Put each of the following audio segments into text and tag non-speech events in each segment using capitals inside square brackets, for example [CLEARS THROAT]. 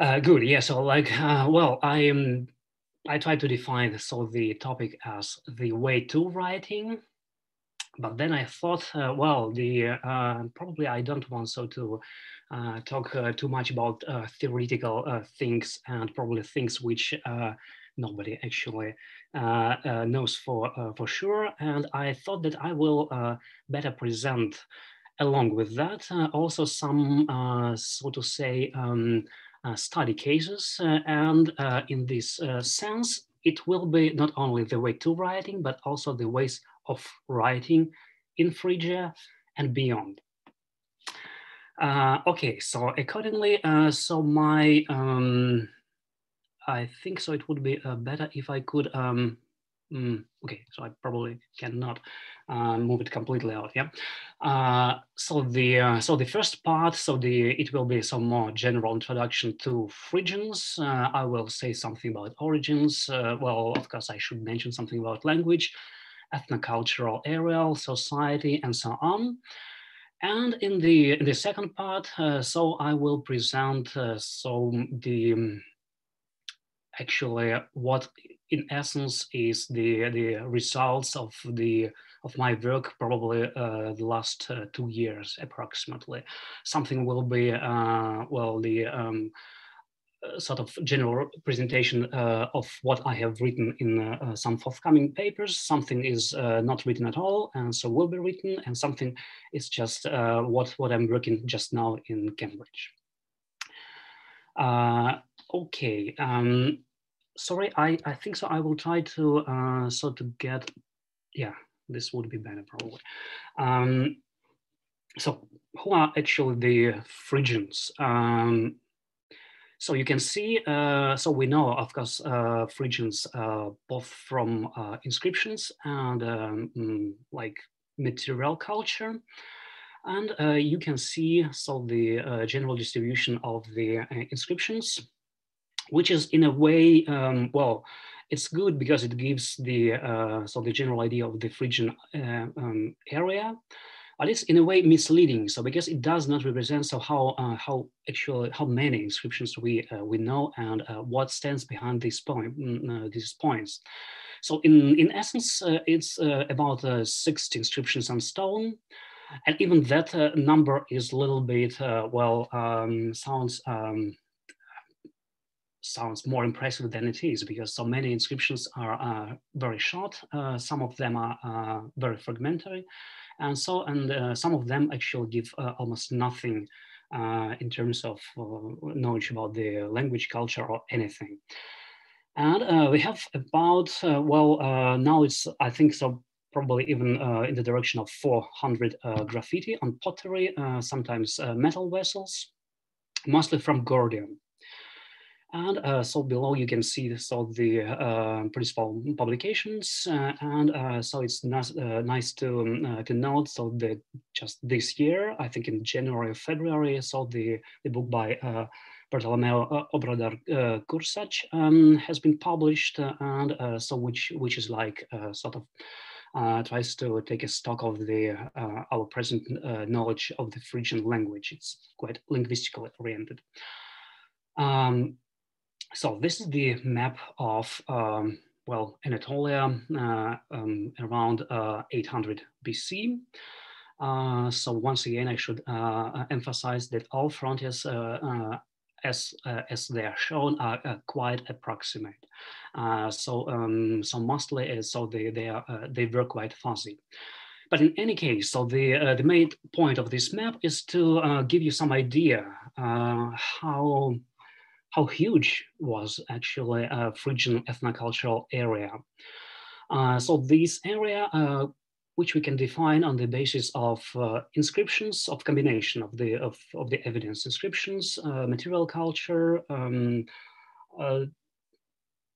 Uh, good. Yeah. So, like, uh, well, I am. I try to define so the topic as the way to writing, but then I thought, uh, well, the uh, probably I don't want so to uh, talk uh, too much about theoretical things and probably things which nobody actually knows for for sure. And I thought that I will better present along with that also some, so to say. Um, study cases. Uh, and uh, in this sense, it will be not only the way to writing, but also the ways of writing in Phrygia and beyond. Uh, okay, so accordingly, uh, so my, um, I think so it would be uh, better if I could um, Mm, okay, so I probably cannot uh, move it completely out. Yeah. Uh, so the uh, so the first part, so the it will be some more general introduction to Phrygians. Uh, I will say something about origins. Uh, well, of course, I should mention something about language, ethnocultural area, society, and so on. And in the in the second part, uh, so I will present so the um, actually what in essence is the the results of the of my work probably uh, the last uh, two years approximately something will be uh, well the um, uh, sort of general presentation uh, of what I have written in uh, some forthcoming papers. Something is not written at all, and so will be written, and something is just what, what I'm working just now in Cambridge. okay, um, sorry, I, I think so. I will try to uh, so to get, yeah, this would be better probably. Um, so who are actually the Phrygians? Um, so you can see, uh, so we know, of course, uh, Phrygians uh, both from uh, inscriptions and um, mm, like material culture. And uh, you can see so the uh, general distribution of the inscriptions which is in a way, um, well, it's good because it gives the uh, so the general idea of the Phrygian uh, um, area, but it's in a way misleading. So because it does not represent so how uh, how actually how many inscriptions we uh, we know and uh, what stands behind these point mm, uh, these points. So in in essence, it's about 60 inscriptions on stone. And even that number is a little bit, well, um, sounds um, sounds more impressive than it is because so many inscriptions are uh, very short. Uh, some of them are uh, very fragmentary. And so, and uh, some of them actually give uh, almost nothing uh, in terms of knowledge about the language, culture, or anything. And we have about, well, now it's, I think so, probably even in the direction of 400 graffiti on pottery, sometimes metal vessels, mostly from Gordium. And uh, so below you can see so the uh, principal publications, uh, and uh, so it's nice, uh, nice to um, uh, to note so that just this year, I think in January or February, so the the book by Bartolomeo Obrador Cursach um, has been published, and so which which is like sort of tries to take a stock of the our present knowledge of the Phrygian language. It's quite linguistically oriented. Um, so this is the map of, um, well, Anatolia uh, um, around uh, 800 BC. Uh, so once again, I should uh, emphasize that all frontiers uh, uh, as, as they are shown are quite approximate. so, um, so mostly, so they, they, are, they were quite fuzzy. But in any case, so the, uh, the main point of this map is to uh, give you some idea uh, how how huge was actually a Phrygian ethnocultural area. Uh, so this area, uh, which we can define on the basis of uh, inscriptions, of combination of the of, of the evidence inscriptions, uh, material culture, um, uh,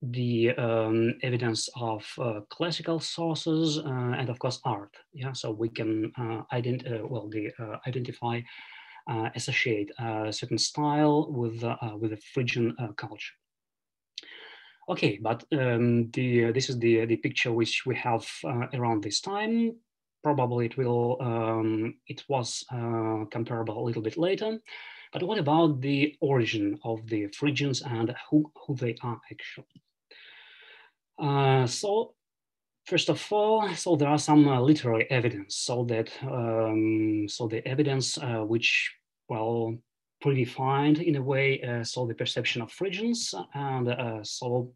the um, evidence of uh, classical sources, and of course art. Yeah, so we can ident well the identify uh, associate a certain style with, uh, with the Phrygian uh, culture. Okay, but um, the, this is the, the picture which we have around this time. Probably it will, um, it was comparable a little bit later. But what about the origin of the Phrygians and who, who they are actually? Uh, so First of all, so there are some uh, literary evidence, so that um, so the evidence uh, which well predefined in a way, uh, so the perception of Phrygians, and uh, so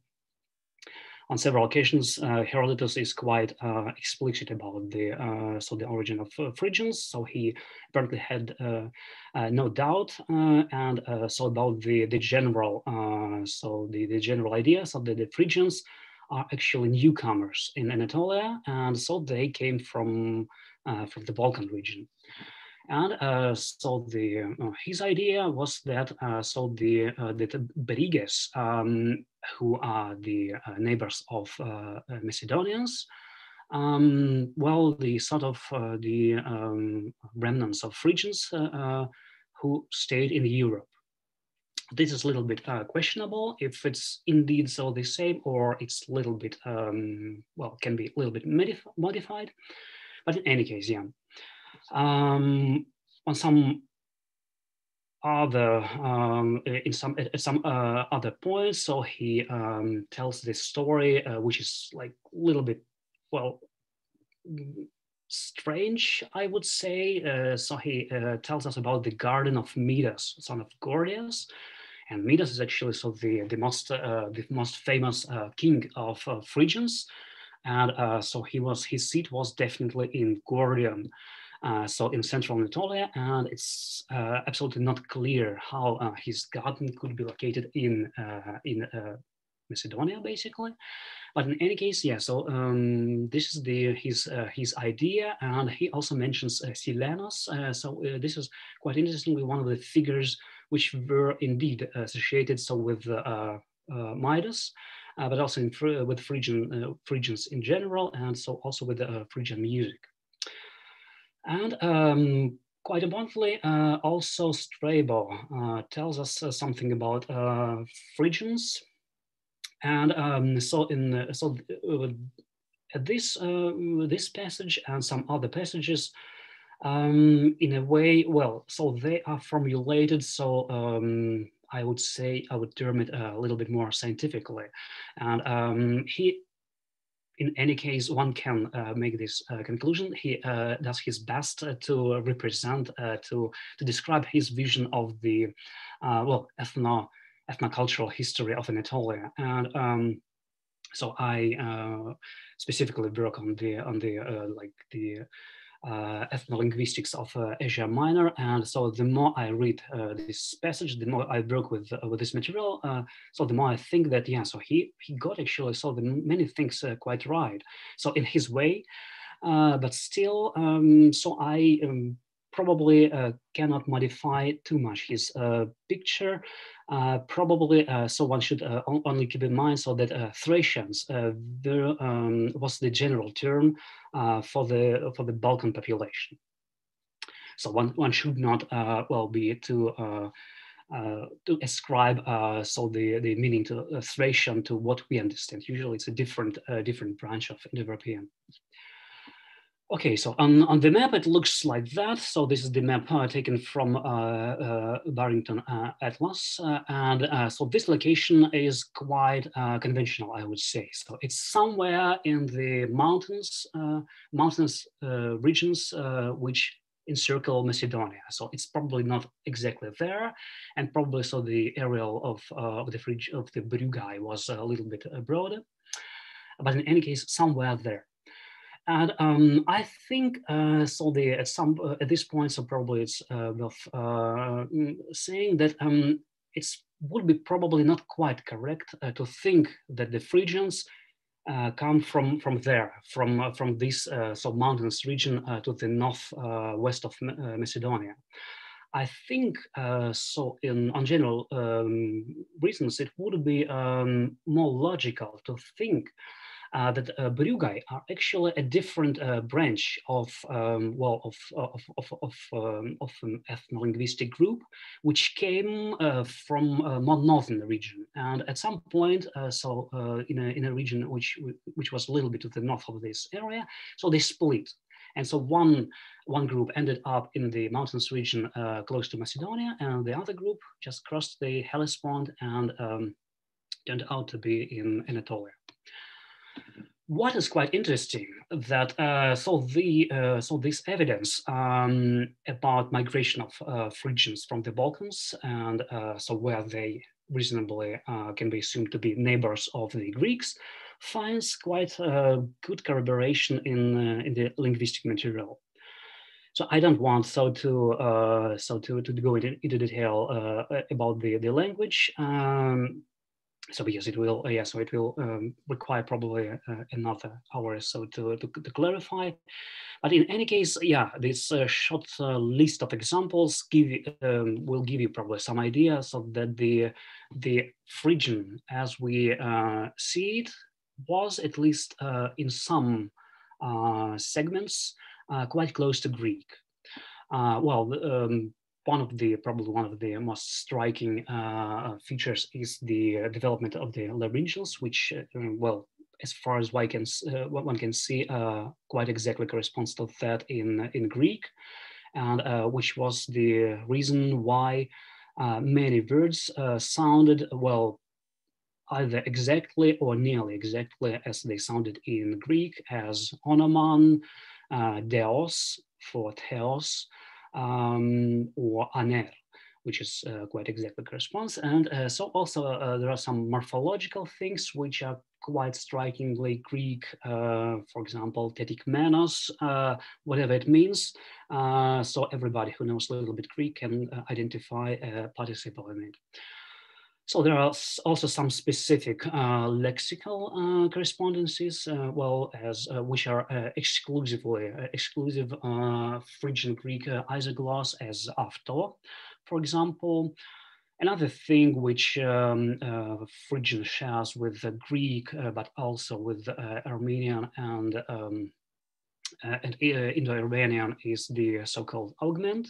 on several occasions, uh, Herodotus is quite uh, explicit about the so the origin of Phrygians. So he apparently had no doubt, and so about the the general so the the general ideas of the Phrygians are actually newcomers in Anatolia, and so they came from uh, from the Balkan region. And uh, so the uh, his idea was that uh, so the uh, the Beriges, um, who are the uh, neighbors of Macedonians, um, well, the sort of the um, remnants of Phrygians who stayed in Europe this is a little bit uh, questionable if it's indeed so the same or it's a little bit, um, well, can be a little bit modified. But in any case, yeah. Um, on some other, um, in some, at some uh, other points, so he um, tells this story, uh, which is like a little bit, well, strange, I would say. Uh, so he uh, tells us about the garden of Midas, son of Gordias, and Midas is actually so the the most uh, the most famous uh, king of uh, Phrygians, and uh, so he was his seat was definitely in Gordium. Uh, so in central Anatolia, and it's uh, absolutely not clear how his garden could be located in in Macedonia, basically. But in any case, yeah. So um, this is the his his idea, and he also mentions Silenos. so this is quite interestingly one of the figures which were indeed associated so with uh, uh, Midas, uh, but also in, with Phrygian, Phrygians in general, and so also with Phrygian music. And um, quite abundantly, uh, also Strabo tells us something about Phrygians. And um, so in so this this passage and some other passages um, in a way, well, so they are formulated. So um, I would say, I would term it a little bit more scientifically. And um, he, in any case, one can uh, make this uh, conclusion. He uh, does his best to represent, uh, to, to describe his vision of the, uh, well, ethno, ethnocultural history of Anatolia. And um, so I uh, specifically work on the, on the, like the, uh, ethnolinguistics of uh, Asia Minor. And so the more I read uh, this passage, the more I work with with this material, so the more I think that, yeah, so he, he got actually so the many things quite right. So in his way, but still, um, so I um, probably uh, cannot modify too much his uh, picture. Uh, probably, so one should only keep in mind so that Thracians there, um, was the general term for the for the Balkan population. So one one should not well be too. Uh, to ascribe uh, so the, the meaning to uh, Thracian to what we understand. Usually it's a different different branch of Indo-European. Okay, so on, on the map, it looks like that. So this is the map uh, taken from uh, uh, Barrington uh, Atlas. Uh, and uh, so this location is quite conventional, I would say. So it's somewhere in the mountains, mountainous regions, which encircle Macedonia. So it's probably not exactly there. And probably so the area of, of the fridge of the Brugai was a little bit broader. But in any case, somewhere there. And um, I think uh, so. The at some uh, at this point, so probably it's uh, worth uh, mm, saying that um, it's would be probably not quite correct uh, to think that the Phrygians uh, come from from there, from from this so mountainous region to the north west of Macedonia. I think so. In on general um, reasons, it would be um, more logical to think uh, that uh, are actually a different uh, branch of um, well of of of of, um, of an ethno-linguistic group, which came uh, from uh, more northern region, and at some point, uh, so in a in a region which which was a little bit to the north of this area, so they split. And so one, one group ended up in the mountains region uh, close to Macedonia, and the other group just crossed the Hellespont and um, turned out to be in Anatolia. What is quite interesting that uh, so the uh, so this evidence um, about migration of uh, Phrygians from the Balkans and uh, so where they reasonably uh, can be assumed to be neighbors of the Greeks finds quite uh, good corroboration in in the linguistic material. So I don't want so to so to, to go into, into detail about the the language. Um, so because it will uh, yeah so it will um, require probably uh, another hour or so to, to, to, clarify. But in any case yeah this uh, short uh, list of examples give um, will give you probably some idea so that the the phrygian as we uh, see it was at least uh, in some segments quite close to greek. Well um, one of the probably one of the most striking uh, features is the uh, development of the laryngeals, which uh, well, as far as one can uh, one can see, uh, quite exactly corresponds to that in in Greek, and uh, which was the reason why many words sounded well either exactly or nearly exactly as they sounded in Greek as onoman, uh, deos for theos, um, or aner, which is uh, quite exactly corresponds. And uh, so also uh, there are some morphological things which are quite strikingly Greek, uh, for example, tetikmenos, uh, whatever it means. Uh, so everybody who knows a little bit Greek can identify a participle in it. So there are also some specific uh, lexical uh, correspondences, uh, well as uh, which are uh, exclusively uh, exclusive Phrygian Greek isogloss as after, for example. Another thing which um, Phrygian shares with the Greek, but also with Armenian and um, and Indo-Iranian is the so-called augment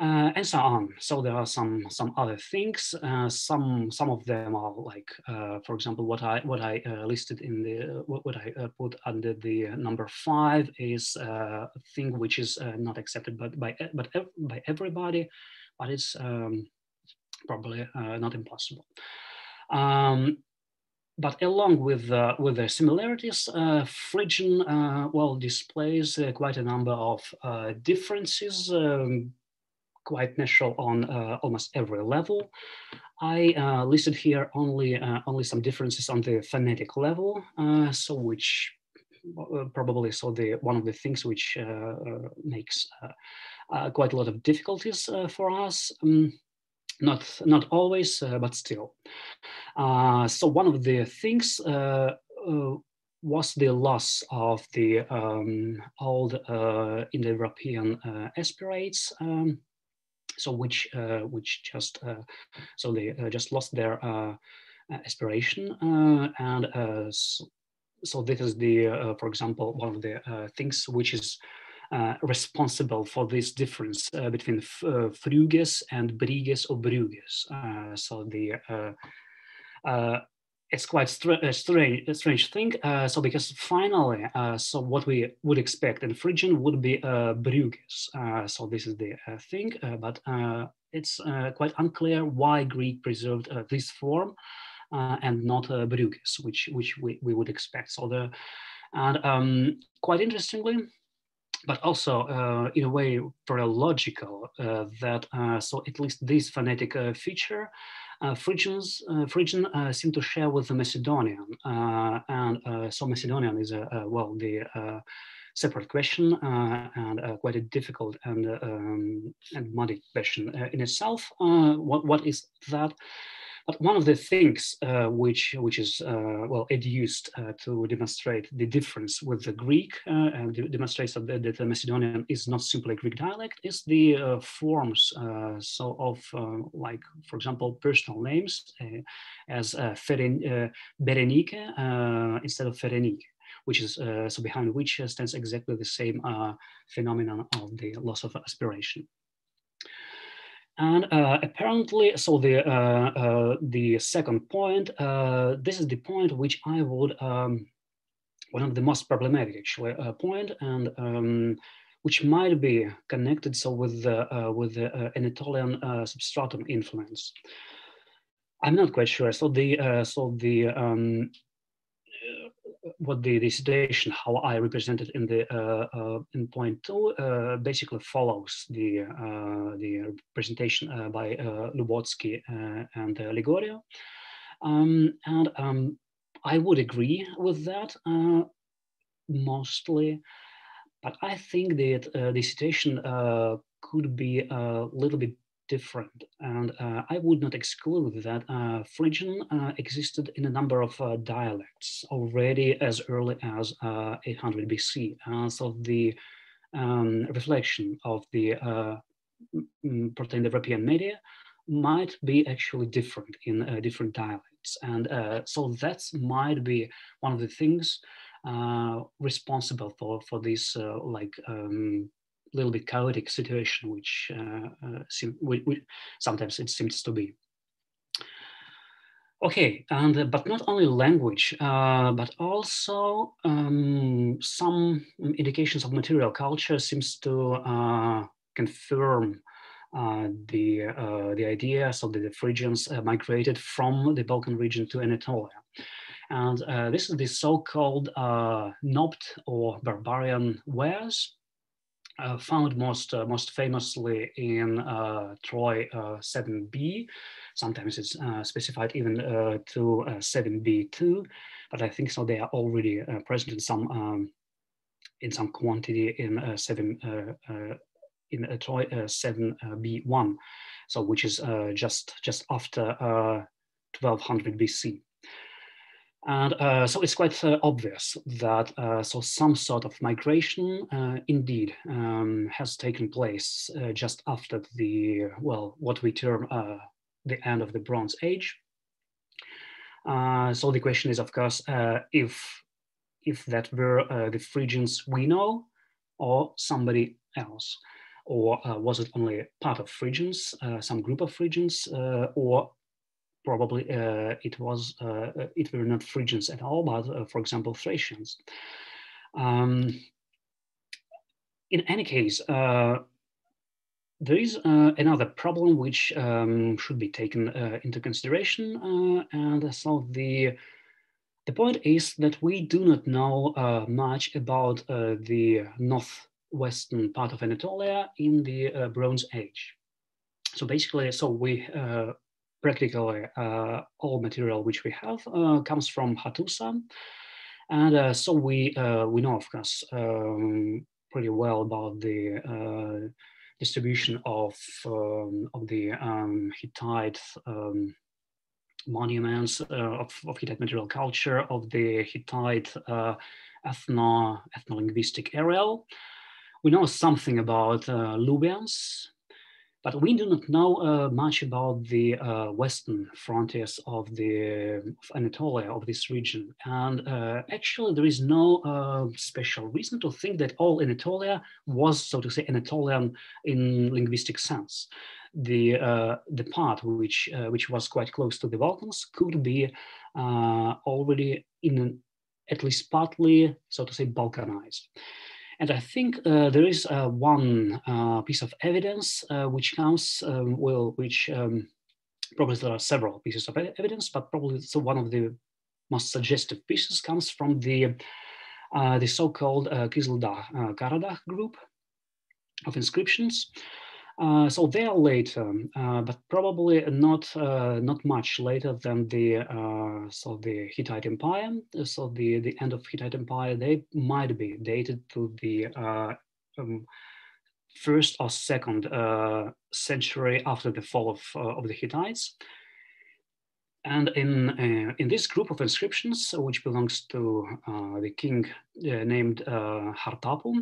uh, and so on. So there are some some other things. Uh, some some of them are like, uh, for example, what I what I uh, listed in the what, what I uh, put under the number five is uh, a thing which is not accepted by by but by everybody, but it's um, probably not impossible. Um, but along with uh, with the similarities, uh, Phrygian uh, well displays quite a number of differences. Um, quite natural on uh, almost every level. I uh, listed here only uh, only some differences on the phonetic level, uh, so which uh, probably so the one of the things which uh, makes quite a lot of difficulties for us. Um, not not always, but still. so one of the things was the loss of the um, old uh, Indo-European uh, aspirates um, so which uh, which just uh, so they uh, just lost their aspiration and so, so, this is the for example one of the things which is uh, responsible for this difference uh, between uh, Fruges and Briges or Bruges. so the it's quite a strange, strange thing. Uh, so because finally, uh, so what we would expect in Phrygian would be uh, Bruges. Uh, so this is the uh, thing, uh, but it's quite unclear why Greek preserved this form and not Bruges, which which we, we would expect. So the and um, quite interestingly, but also uh, in a way very logical uh, that uh, so at least this phonetic feature uh, Phrygians, uh, Phrygian uh, seem to share with the Macedonian, and so Macedonian is a, well the separate question and quite a difficult and um, and muddy question in itself. what what is that? But one of the things uh, which which is uh, well adduced uh, to demonstrate the difference with the Greek uh, and demonstrates that, that, the Macedonian is not simply a Greek dialect is the uh, forms so of like for example personal names as uh, Berenike instead of Ferenike which is uh, so behind which stands exactly the same uh, phenomenon of the loss of aspiration. And uh, apparently, so the uh, uh, the second point, uh, this is the point which I would um, one of the most problematic actually uh, point and um, which might be connected so with the uh, with the Anatolian substratum influence. I'm not quite sure. So the so the um, what the, the situation how I represented in the uh, in point two basically follows the the representation by Lubotsky and Ligorio. Um, and um, I would agree with that uh, mostly, but I think that uh, the situation uh, could be a little bit different. And uh, I would not exclude that uh, Phrygian uh, existed in a number of dialects already as early as 800 BC. so the um, reflection of the Proto-Indo-European media might be actually different in different dialects. And uh, so that might be one of the things uh, responsible for, for this uh, like um, little bit chaotic situation, which, seem, we, we, sometimes it seems to be. Okay, and uh, but not only language, uh, but also um, some indications of material culture seems to uh, confirm uh, the, uh, the idea so that the Phrygians uh, migrated from the Balkan region to Anatolia. And this is the so-called Knobbed or barbarian wares, uh, found most uh, most famously in uh, Troy 7b. Sometimes it's specified even to 7b2, but I think so they are already present in some um, in some quantity in 7 in uh, Troy 7b1, uh, so which is uh, just just after 1200 BC. And uh, so it's quite uh, obvious that uh, so some sort of migration indeed um, has taken place just after the, well, what we term the end of the Bronze Age. so the question is, of course, if, if that were the Phrygians we know or somebody else or uh, was it only part of Phrygians, uh, some group of Phrygians, uh, or probably uh, it was uh, it were not Phrygians at all, but uh, for example Thracians. Um, in any case, there is another problem which um, should be taken into consideration, and so the the point is that we do not know much about the North western part of Anatolia in the uh, Bronze Age. So basically, so we uh, practically uh, all material which we have uh, comes from Hattusa. And uh, so we, uh, we know, of course, um, pretty well about the distribution of, um, of the um, Hittite um, monuments of, of, Hittite material culture, of the Hittite ethno, ethno-linguistic we know something about uh, Luwians, but we do not know uh, much about the uh, western frontiers of the of Anatolia, of this region. And uh, actually, there is no uh, special reason to think that all Anatolia was, so to say, Anatolian in linguistic sense. The, uh, the part which, uh, which was quite close to the Balkans could be already in at least partly, so to say, Balkanized. And I think uh, there is uh, one uh, piece of evidence uh, which comes, um, well, which um, probably there are several pieces of evidence, but probably so one of the most suggestive pieces comes from the uh, the so-called uh, Kizildag Karadagh group of inscriptions. Uh, so they are later, uh, but probably not uh, not much later than the uh, so the Hittite Empire. So the the end of Hittite Empire they might be dated to the uh, um, first or second century after the fall of of the Hittites. And in in this group of inscriptions, which belongs to the king named Hartapu,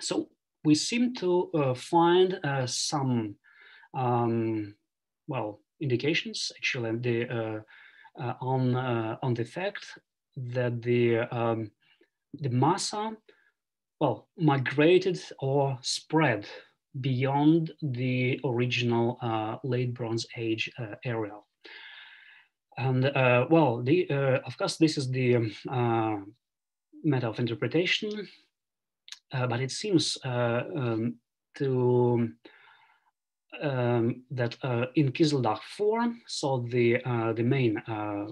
so we seem to uh, find uh, some, um, well, indications actually the, uh, uh on, uh, on the fact that the, um, the massa, well, migrated or spread beyond the original late Bronze Age area. And well, the, of course, this is the um, matter of interpretation, but it seems um, to um, that uh, in Kizildag form, so the uh, the main uh,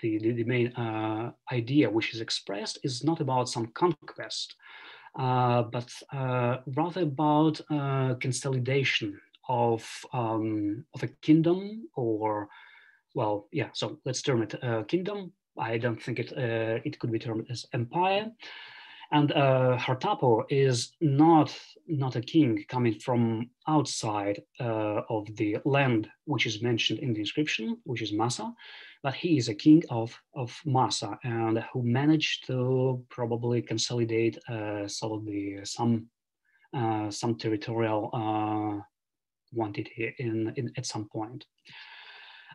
the, the, the main uh, idea which is expressed is not about some conquest, uh, but uh, rather about consolidation of um, of a kingdom or well yeah so let's term it kingdom. I don't think it it could be termed as empire. And uh, Hartapu is not, not a king coming from outside uh, of the land which is mentioned in the inscription, which is Massa, but he is a king of, of Masa and who managed to probably consolidate uh, some of the some uh, some territorial uh, quantity in, in at some point.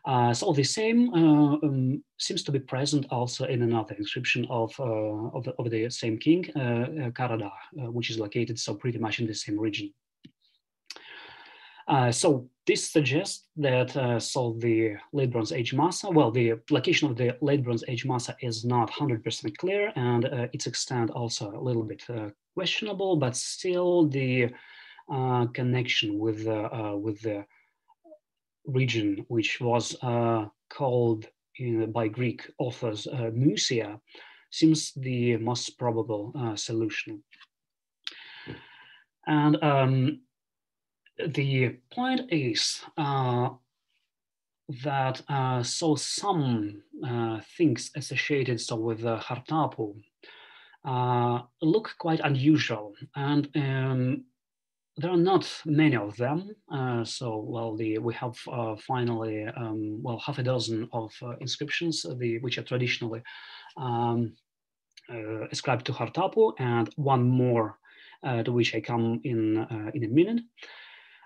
Uh, so the same uh, um, seems to be present also in another inscription of, uh, of, the, of, the, same king, uh, uh, Karadag, which is located so pretty much in the same region. so this suggests that so the late Bronze Age Masa, well, the location of the late Bronze Age Masa is not 100% clear and its extent also a little bit questionable, but still the connection with, with the region, which was uh, called in, by Greek authors uh, Mysia, seems the most probable uh, solution. And um, the point is uh, that uh, so some uh, things associated so with uh, Hartapu look quite unusual and um, there are not many of them. Uh, so, well, the, we have uh, finally, um, well, half a dozen of uh, inscriptions, uh, the, which are traditionally um, uh, ascribed to Hartapu, and one more uh, to which I come in, in a minute.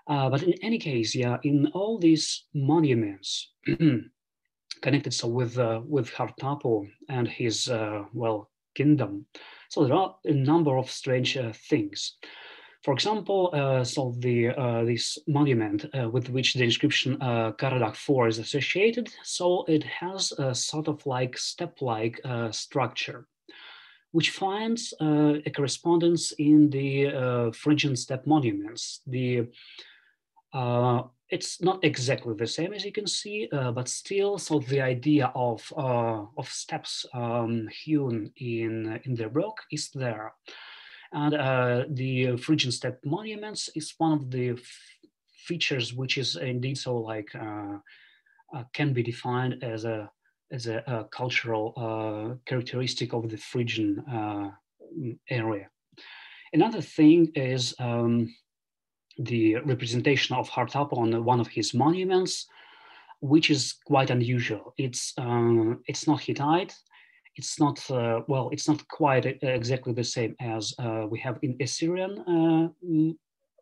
but in any case, yeah, in all these monuments [CLEARS THROAT] connected so with, with Hartapu and his, well, kingdom, so there are a number of strange things. For example, uh, so the uh, this monument uh, with which the inscription uh, Karadag 4 is associated, so it has a sort of like step-like uh, structure, which finds uh, a correspondence in the uh, Phrygian step monuments. The it's not exactly the same as you can see, but still, so the idea of of steps um, hewn in in the rock is there. And uh, the Phrygian step monuments is one of the features which is indeed so like uh, uh, can be defined as a as a, a cultural uh, characteristic of the Phrygian uh, area. Another thing is um, the representation of Hartapu on one of his monuments, which is quite unusual. It's um, it's not Hittite, it's not uh, well it's not quite uh, exactly the same as uh, we have in assyrian uh,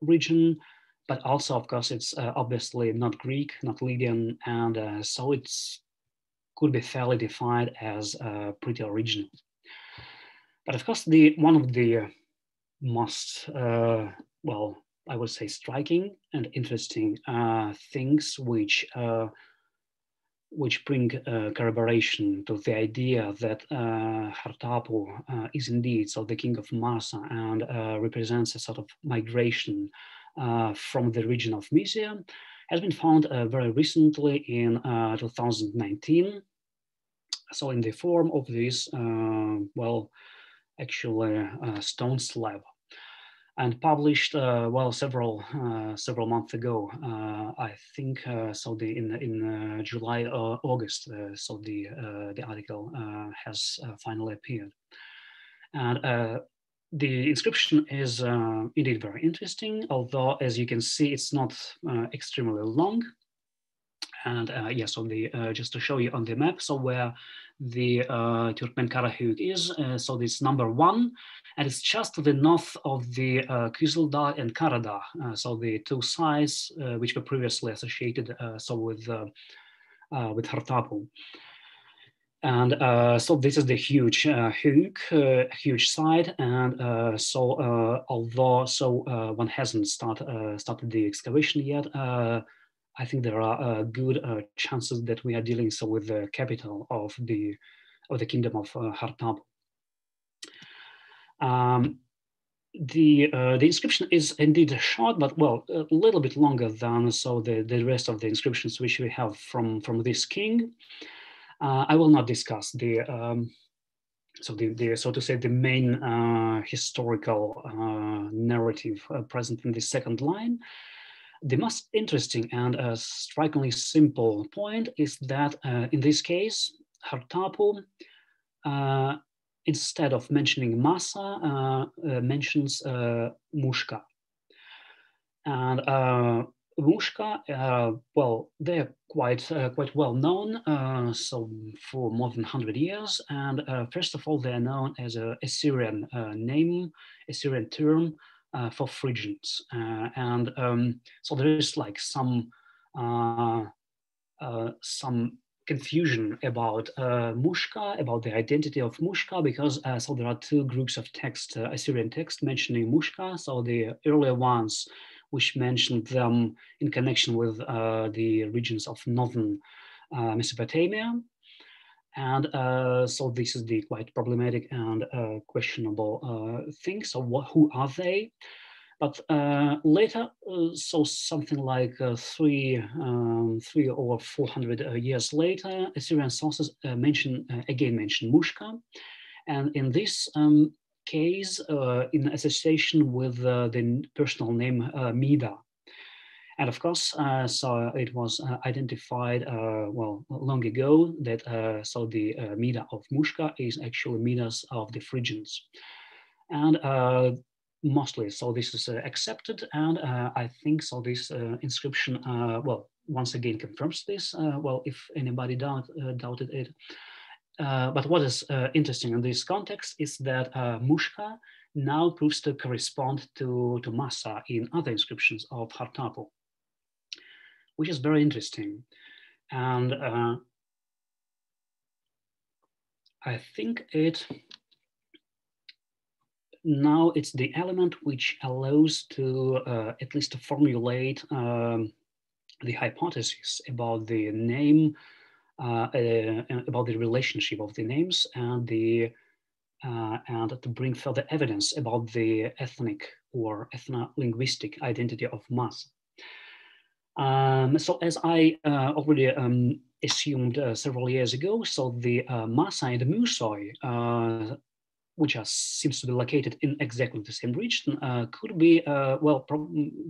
region but also of course it's uh, obviously not greek not lydian and uh, so it's could be fairly defined as pretty original. But of course the one of the most well i would say striking and interesting things which which bring uh, corroboration to the idea that uh, Hartapu uh, is indeed so the king of Masa and uh, represents a sort of migration uh, from the region of Mysia, has been found uh, very recently in 2019. So in the form of this, well, actually stone slab and published uh, well several uh, several months ago. Uh, I think so. The in in July or August, so the the article has finally appeared, and the inscription is uh, indeed very interesting, although as you can see, it's not uh, extremely long. And uh, yes, on the just to show you on the map, so where the uh, Turkmen Karahöyük is, so this number one, and it's just to the north of the uh, and Karadag, uh, so the two sites uh, which were previously associated uh, so with uh, uh, with Hartapu. And uh, so this is the huge uh, huge site, and so although so one hasn't start, started the excavation yet, I think there are good chances that we are dealing so with the capital of the of the kingdom of Hartapu. Um, the uh, the inscription is indeed short, but well, a little bit longer than so the, the rest of the inscriptions which we have from from this king. Uh, I will not discuss the um, so the, the, so to say the main uh, historical uh, narrative uh, present in the second line. The most interesting and uh, strikingly simple point is that in this case, Hartapu instead of mentioning Massa, uh, uh, mentions uh, Mushka. And Mushka, well, they're quite quite well known, so for more than 100 years. And first of all, they're known as a Assyrian name, Assyrian term uh, for Phrygians. Uh, and um, so there is like some uh, some confusion about uh, Mushka, about the identity of Mushka, because uh, so there are two groups of text, uh, Assyrian text mentioning Mushka. So the earlier ones, which mentioned them in connection with uh, the regions of northern uh, Mesopotamia. And uh, so this is the quite problematic and questionable thing. So what, who are they? But uh, later, uh, so something like uh, three, um, three or four hundred uh, years later, Assyrian sources uh, mention uh, again mention Mushka, and in this um, case, in association with the personal name Mida. And of course, uh, so it was uh, identified uh, well long ago that so the Mida of Mushka is actually Midas of the Phrygians. And mostly. So this is uh, accepted, and uh, I think so. This uh, inscription, well, once again confirms this. well, if anybody doubt, doubted it. but what is interesting in this context is that Mushka now proves to correspond to, to Massa in other inscriptions of Hartapu, which is very interesting. And uh, I think it now it's the element which allows to uh, at least to formulate um, the hypothesis about the name, uh, uh, about the relationship of the names and the uh, and to bring further evidence about the ethnic or ethno-linguistic identity of Mas. Um, so as I uh, already um, assumed uh, several years ago, so the uh, and the Musoi which are, seems to be located in exactly the same region, uh, could be, uh, well,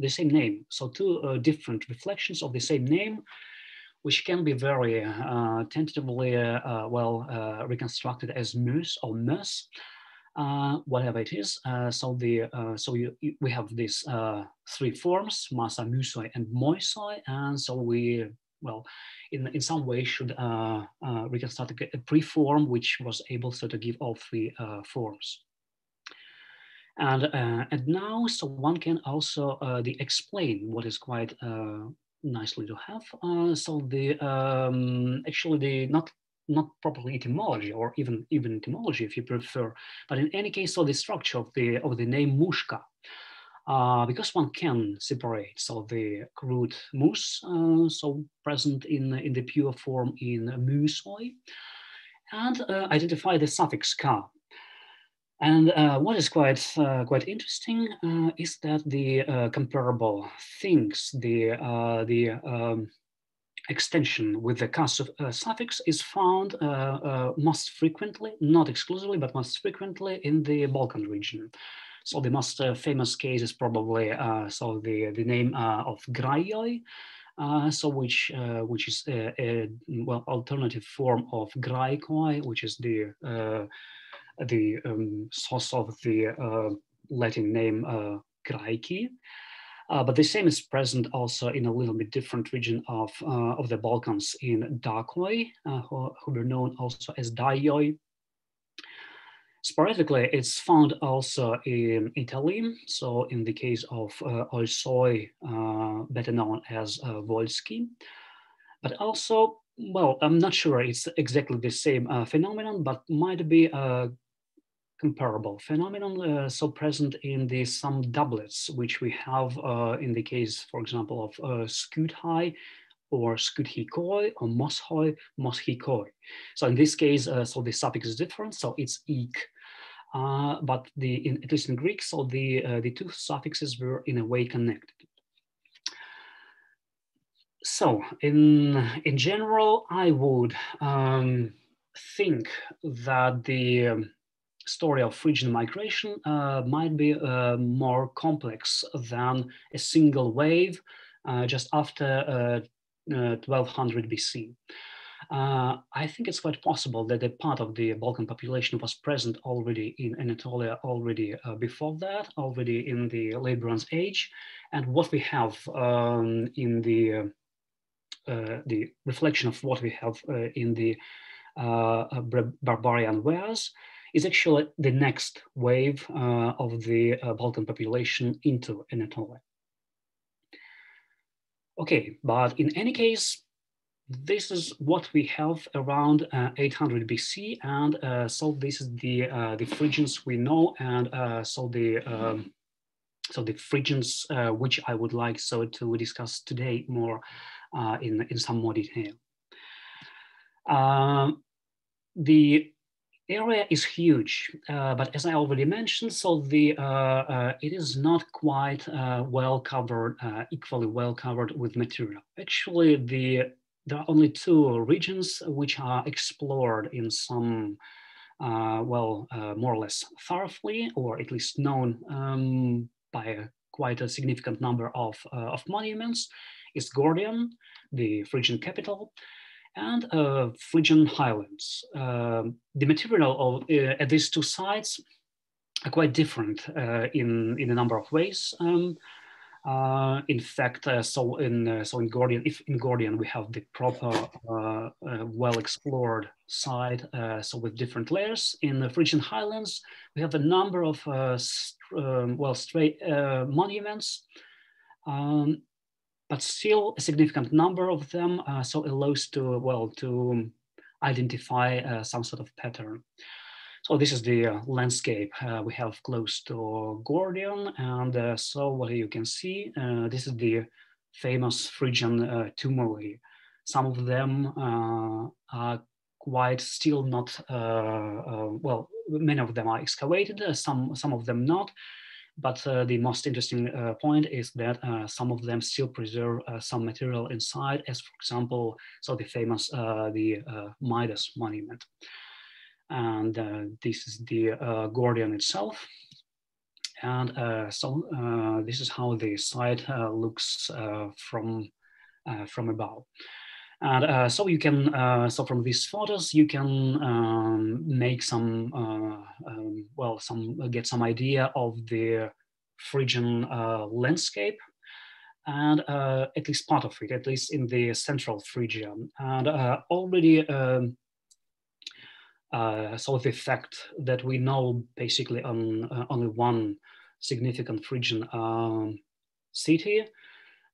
the same name. So two uh, different reflections of the same name, which can be very uh, tentatively, uh, well, uh, reconstructed as mus or mus, whatever it is. so the so you, we have these three forms, masa, musoi, and moisoi, and so we well, in, in some way should uh, uh, reconstruct a, preform which was able so to give all three uh, forms. And, uh, and now, so one can also uh, the explain what is quite uh, nicely to have. so the um, actually the not not properly etymology or even even etymology if you prefer, but in any case, so the structure of the of the name Mushka uh, because one can separate so the crude mus, uh, so present in, in the pure form in musoi, and uh, identify the suffix ka. And uh, what is quite uh, quite interesting uh, is that the comparable things, the the um, extension with the ka suffix is found most frequently, not exclusively, but most frequently in the Balkan region. So the most uh, famous case is probably uh, so the the name uh, of Graioi. Uh, so which uh, which is a, a, well alternative form of Graikoi, which is the uh, the um, source of the Latin name Graiki. But the same is present also in a little bit different region of of the Balkans in Dakoi, who, who are known also as Daioi Sporadically, it's found also in Italy. So in the case of uh, Olsoi, uh, better known as uh, Volsky, but also, well, I'm not sure it's exactly the same uh, phenomenon, but might be comparable phenomenon. Uh, so present in the some doublets, which we have uh, in the case, for example, of uh, Skuthai or Skuthikoi or Moshoi, Moshikoi. So in this case, uh, so the suffix is different. So it's ik. uh, but the in, at least in Greek, so the uh, the two suffixes were in a way connected. So in in general, I would um, think that the um, story of Phrygian migration uh, might be uh, more complex than a single wave uh, just after 1200 uh, BC. Uh, I think it's quite possible that a part of the Balkan population was present already in Anatolia already before that, already in the late Bronze Age. And what we have um, in the uh, the reflection of what we have uh, in the uh, barbarian wares is actually the next wave of the Balkan population into Anatolia. Okay, but in any case, this is what we have around uh, 800 BC, and uh, so this is the uh, the Phrygians we know, and uh, so the um, so the Phrygians uh, which I would like so to discuss today more uh, in in some more detail. Um, the area is huge, but as I already mentioned, so the it is not quite well covered, equally well covered with material. Actually, the there are only two regions which are explored in some, uh, well, uh, more or less thoroughly, or at least known um, by a, quite a significant number of, uh, of monuments, is Gordion, the Phrygian capital, and uh, Phrygian highlands. Um, the material of, uh, at these two sites are quite different uh, in, in a number of ways. Um, uh, in fact, uh, so in uh, so in Gordion, if in Gordion we have the proper, uh, uh, well-explored site, so with different layers. In the Phrygian Highlands, we have a number of um, well straight monuments, um, but still a significant number of them. so allows to well to identify some sort of pattern. So this is the uh, landscape uh, we have close to Gordion. And uh, so what you can see, uh, this is the famous Phrygian uh, tumuli. Some of them uh, are quite still not, well, many of them are excavated, some, some of them not. But uh, the most interesting uh, point is that uh, some of them still preserve some material inside, as for example, so the famous, the Midas monument and uh, this is the uh, Gordion itself. And uh, so this is how the site looks from, from above. And uh, so you can, uh, so from these photos, you can um, make some, uh, um, well, some get some idea of the Phrygian landscape, and at least part of it, at least in the central Phrygia. And already um, uh, so the fact that we know basically on uh, only one significant Phrygian um, city,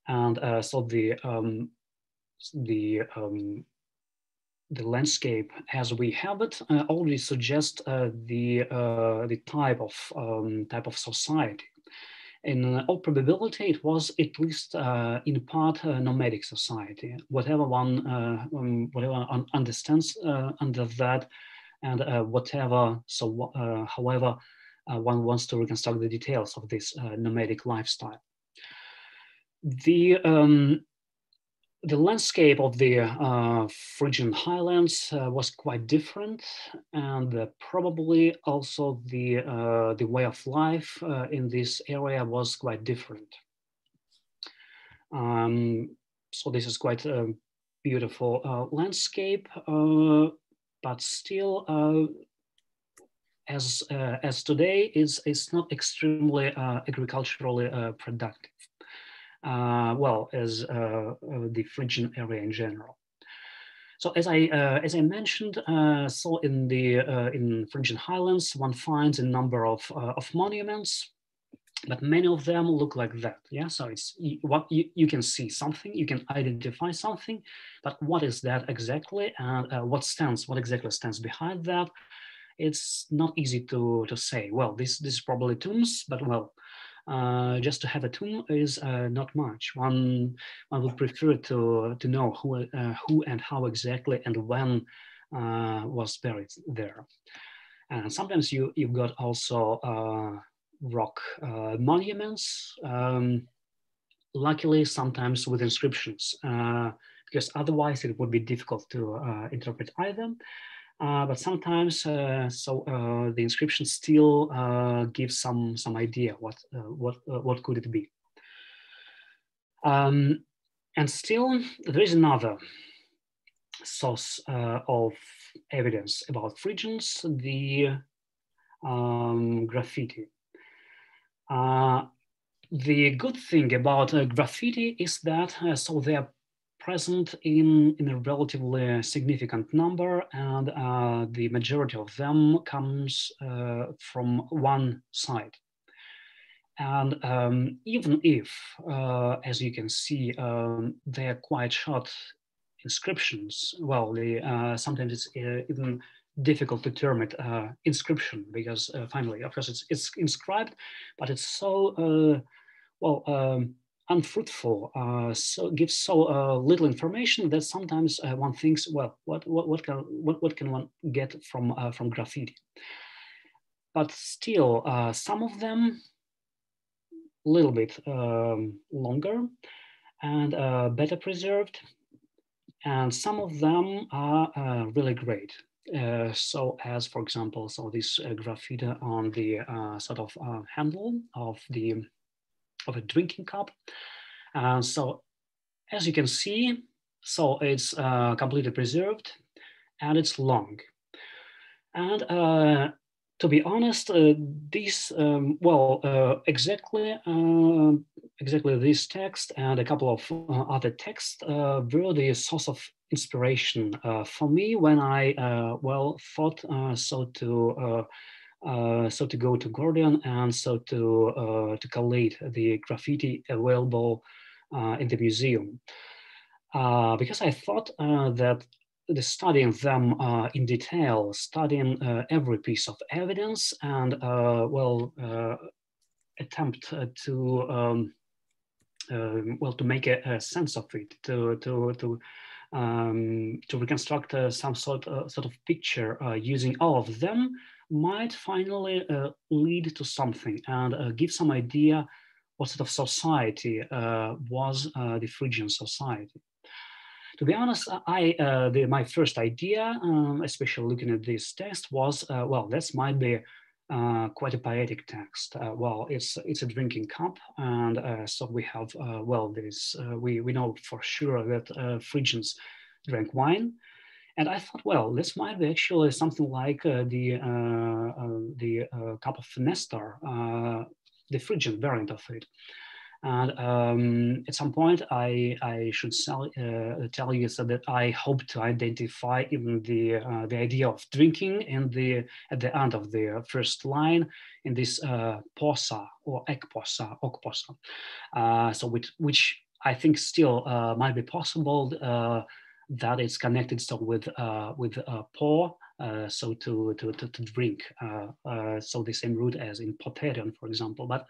and uh, so the um, the um, the landscape as we have it uh, already suggests uh, the uh, the type of um, type of society. In all probability, it was at least in part a nomadic society. Whatever one um, whatever understands under that and uh, whatever, so uh, however uh, one wants to reconstruct the details of this nomadic lifestyle. The, um, the landscape of the uh, Phrygian highlands uh, was quite different, and uh, probably also the the way of life in this area was quite different. Um, so this is quite a beautiful landscape but still uh, as uh, as today is is not extremely uh, agriculturally uh, productive. Uh, well, as uh, the Phrygian area in general. So as I as I mentioned, so in the in Phrygian highlands, one finds a number of of monuments but many of them look like that. Yeah so it's what you, you can see something you can identify something but what is that exactly? And uh, what stands what exactly stands behind that? It's not easy to to say well this this is probably tombs but well uh, just to have a tomb is uh, not much. One one would prefer to to know who uh, who and how exactly and when uh, was buried there. And sometimes you, you've got also rock monuments, um, luckily sometimes with inscriptions, because otherwise it would be difficult to interpret either. Uh, but sometimes, uh, so uh, the inscription still uh, gives some some idea what what what could it be. Um, and still, there is another source of evidence about Phrygians, the um, graffiti. Uh, the good thing about uh, graffiti is that uh, so they are present in, in a relatively significant number and uh, the majority of them comes uh, from one side. And um, even if, uh, as you can see, um, they're quite short inscriptions, well, they, sometimes it's even difficult to term it uh, inscription because uh, finally, of course, it's, it's inscribed, but it's so, uh, well, um, unfruitful, uh, so gives so uh, little information that sometimes uh, one thinks, well, what, what, what, can, what, what can one get from, from graffiti? But still, some of them a little bit um, longer and better preserved, and some of them are really great. Uh, so as for example, so this uh, graffiti on the uh, sort of uh, handle of the of a drinking cup. And so as you can see, so it's uh, completely preserved and it's long. And to be honest, uh, this um, well, uh, exactly, uh, exactly this text and a couple of other texts were the source of inspiration uh, for me when I uh, well thought uh, so to so to go to Gordion and so to to collate the graffiti available in the museum. Because I thought that the studying them uh, in detail, studying uh, every piece of evidence, and uh, well, attempt to um, well to make a, a, sense of it, to to to um, to reconstruct uh, some sort, uh, sort of picture uh, using all of them might finally uh, lead to something and uh, give some idea what sort of society uh, was the Phrygian society. To be honest, I the, my first idea, um, especially looking at this text, was well, this might be uh, quite a poetic text. Uh, well, it's it's a drinking cup, and uh, so we have uh, well, this uh, we we know for sure that uh, Phrygians drank wine, and I thought, well, this might be actually something like the the cup of Nestor, the Phrygian variant of it. And um, at some point, I, I should sell, uh, tell you so that I hope to identify even the, uh, the idea of drinking in the, at the end of the first line in this uh, posa or ekposa, okposa. Uh, so which, which I think still uh, might be possible uh, that it's connected so with, with po uh, so to, to, to, to drink. Uh, uh, so the same root as in poterion, for example. But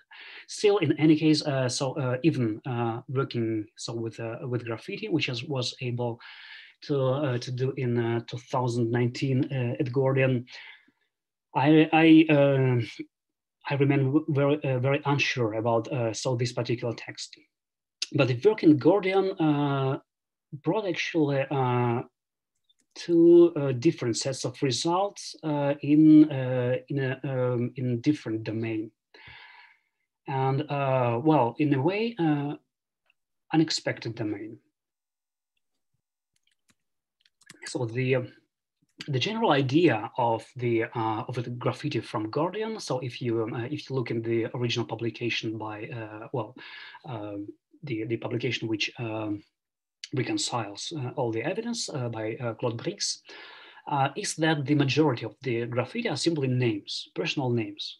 still, in any case, uh, so uh, even working so with with graffiti, which is, was able to to do in 2019 at Gordion, I I, I remain very very unsure about uh, so this particular text. But the work in Gordion brought actually two uh, different sets of results uh, in uh, in a um, in different domain, and uh, well, in a way, uh, unexpected domain. So the the general idea of the uh, of the graffiti from Gordion. So if you um, if you look in the original publication by well, um, the the publication which um, reconciles uh, all the evidence uh, by uh, Claude Brixhe, is that the majority of the graffiti are simply names, personal names,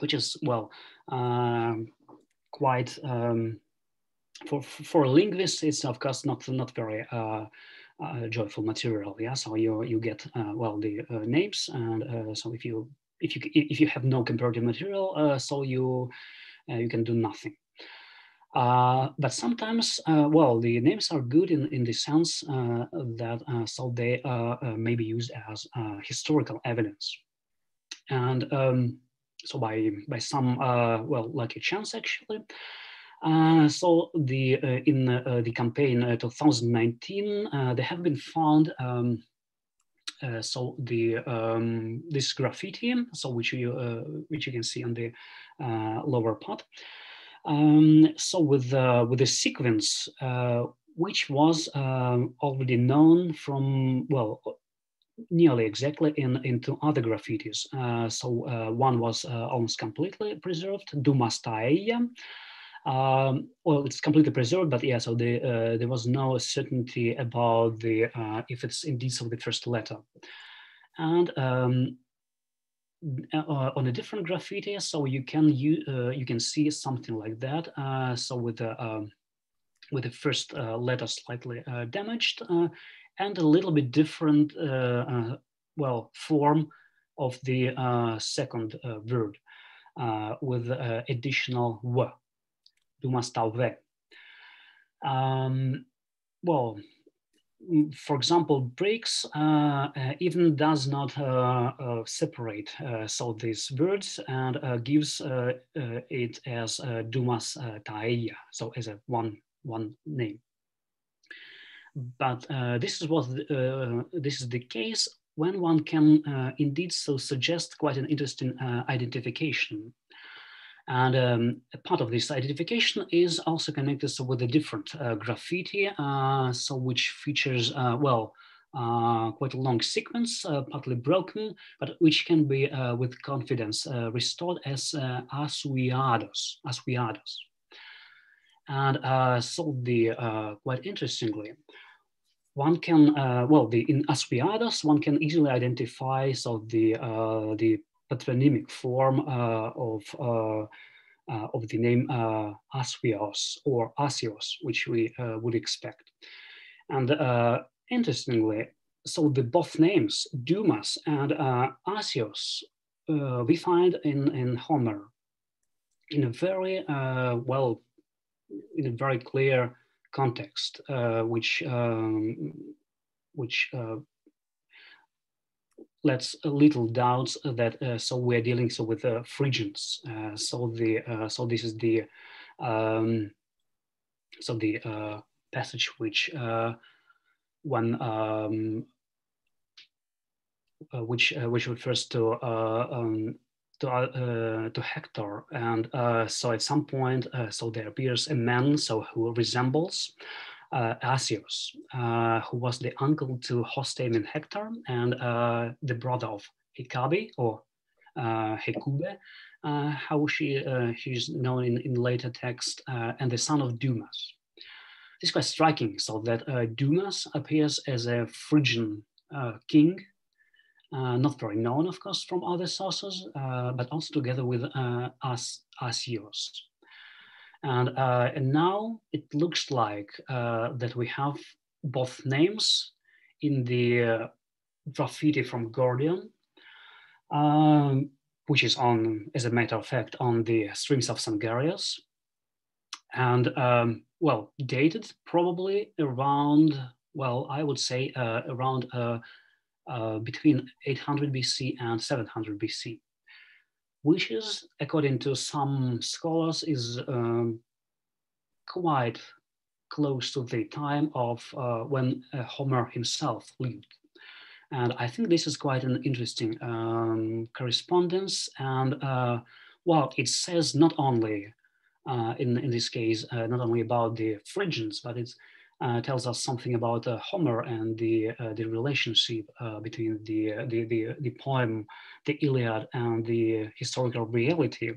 which is, well, um, quite, um, for, for linguists, it's of course not, not very uh, joyful material. Yeah, so you you get uh, well the uh, names, and so if you if you if you have no comparative material, so you you can do nothing. Uh, but sometimes, uh, well, the names are good in, in the sense uh, that uh, so they uh, may be used as historical evidence. And um, so by, by some, uh, well, lucky chance actually, uh, so the uh, in uh, the campaign 2019, they have been found um, so the um, this graffiti, so which you which you can see on the lower part. Um, so with uh, with the sequence uh, which was um, already known from, well, nearly exactly in into other graffitis. Uh, so uh, one was uh, almost completely preserved, Dumas Taeya, um, well, it's completely preserved, but yeah, so the, uh, there was no certainty about the uh, if it's indeed so the first letter. And um, uh, on a different graffiti, so you can you uh, you can see something like that. Uh, so with the um, with the first uh, letter slightly damaged and a little bit different well form of the second word with additional w Tauve. Um, well, for example, Brixhe uh, even does not uh, uh separate uh, so these words and uh, gives uh, uh, it as Dumas Taeya, so as a one one name. But this is what the, this is the case when one can indeed so suggest quite an interesting identification and um, part of this identification is also connected so with a different uh, graffiti, uh, so which features, uh, well, uh, quite a long sequence, uh, partly broken, but which can be uh, with confidence restored as uh, asuiados, asuiados. And so the, quite interestingly, one can, well, the, in asuiados, one can easily identify so the, the patronymic form uh, of uh, uh, of the name Aswios or Asios, which we would expect. And interestingly, so the both names, Dumas and Asios, we find in, in Homer in a very well, in a very clear context, uh, which um, which uh, lets little doubts that uh, so we're dealing so with uh, Phrygians. Uh, so the uh, so this is the um, so the uh, passage which uh, one um, which which refers to um, to, to Hector, and uh, so at some point, so there appears a man so who resembles uh, Asios, uh, who was the uncle to Hostame Hector and uh, the brother of Hekabe or uh, Hekube, uh, how she uh, she's known in, in later text, uh, and the son of Dumas. This is quite striking, so that Dumas appears as a Phrygian king, not very known, of course, from other sources, but also together with As Asios. And, uh, and now it looks like uh, that we have both names in the uh, graffiti from Gordion, um, which is on, as a matter of fact, on the streams of Sangarius. And um, well, dated probably around, well, I would say uh, around uh, uh, between 800 BC and 700 BC which is, according to some scholars, is um, quite close to the time of uh, when uh, Homer himself lived. And I think this is quite an interesting um, correspondence. And uh, well, it says not only uh, in, in this case, uh, not only about the Phrygians, but it's uh, tells us something about uh, Homer and the uh, the relationship uh, between the, uh, the, the the poem, the Iliad, and the historical reality.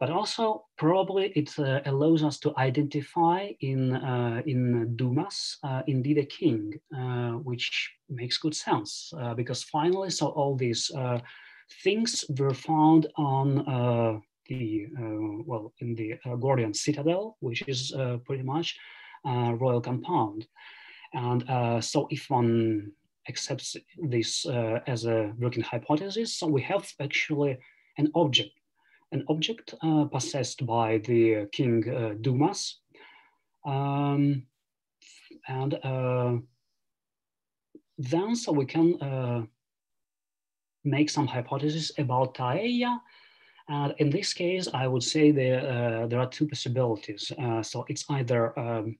But also, probably it uh, allows us to identify in in Dumas indeed a king, which makes good sense because finally, so all these things were found on the well in the Gordion citadel, which is pretty much uh, royal compound. And uh, so if one accepts this uh, as a working hypothesis, so we have actually an object, an object possessed by the king Dumas. Um, and then so we can make some hypotheses about Taeya. And in this case, I would say there, uh, there are two possibilities. Uh, so it's either um,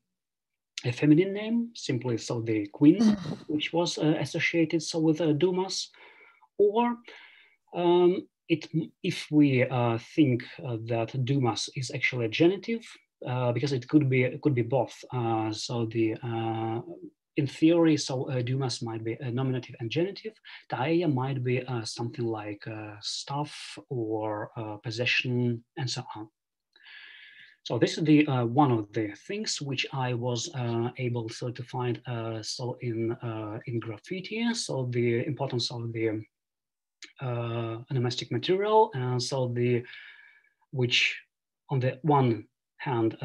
a feminine name, simply so the queen, which was uh, associated so with uh, Dumas, or um, it, if we uh, think uh, that Dumas is actually a genitive, because it could be it could be both. so the in theory, so uh, Dumas might be a nominative and genitive. Taeya might be uh, something like uh, stuff or uh, possession and so on. So this is the uh, one of the things which I was uh, able so to find so in in graffiti. So the importance of the onomastic material and so the which on the one hand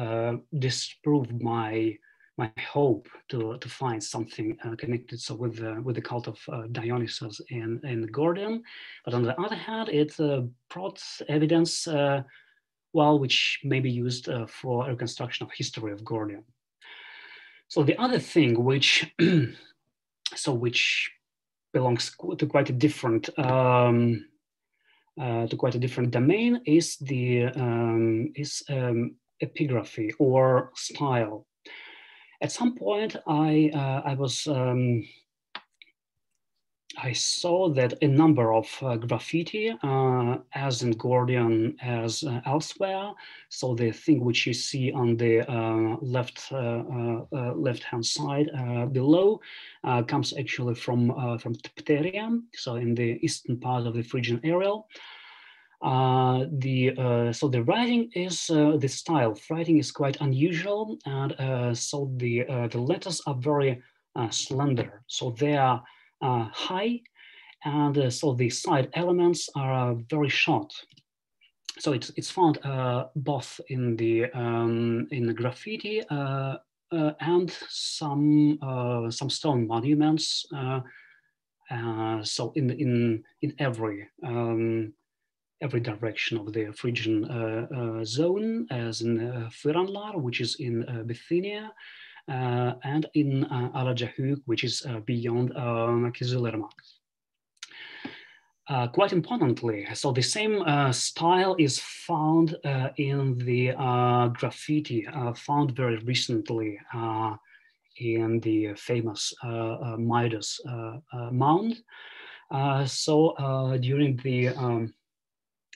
disproved my my hope to, to find something uh, connected so with with the cult of uh, Dionysus in, in Gordium. But on the other hand, it uh, brought evidence, uh, well, which may be used uh, for reconstruction of history of Gordium. So the other thing which, [CLEARS THROAT] so which belongs to quite a different, um, uh, to quite a different domain is the um, is um, epigraphy or style at some point, I uh, I was um, I saw that a number of uh, graffiti, uh, as in Gordium as uh, elsewhere, so the thing which you see on the uh, left uh, left hand side below comes actually from from Pteria, so in the eastern part of the Phrygian area. Uh, the uh, so the writing is uh, the style writing is quite unusual, and uh, so the uh, the letters are very uh, slender. So they are high, and so the side elements are very short. So it's it's found both in the um, in the graffiti and some some stone monuments. so in in in every um, every direction of the Phrygian uh, uh, zone, as in uh, which is in Bithynia, Uh, and in uh, Alajahuk, which is uh, beyond um, Kizilirmak. Uh, quite importantly, so the same uh, style is found uh, in the graffiti found very recently in the famous Midas mound. so during the um,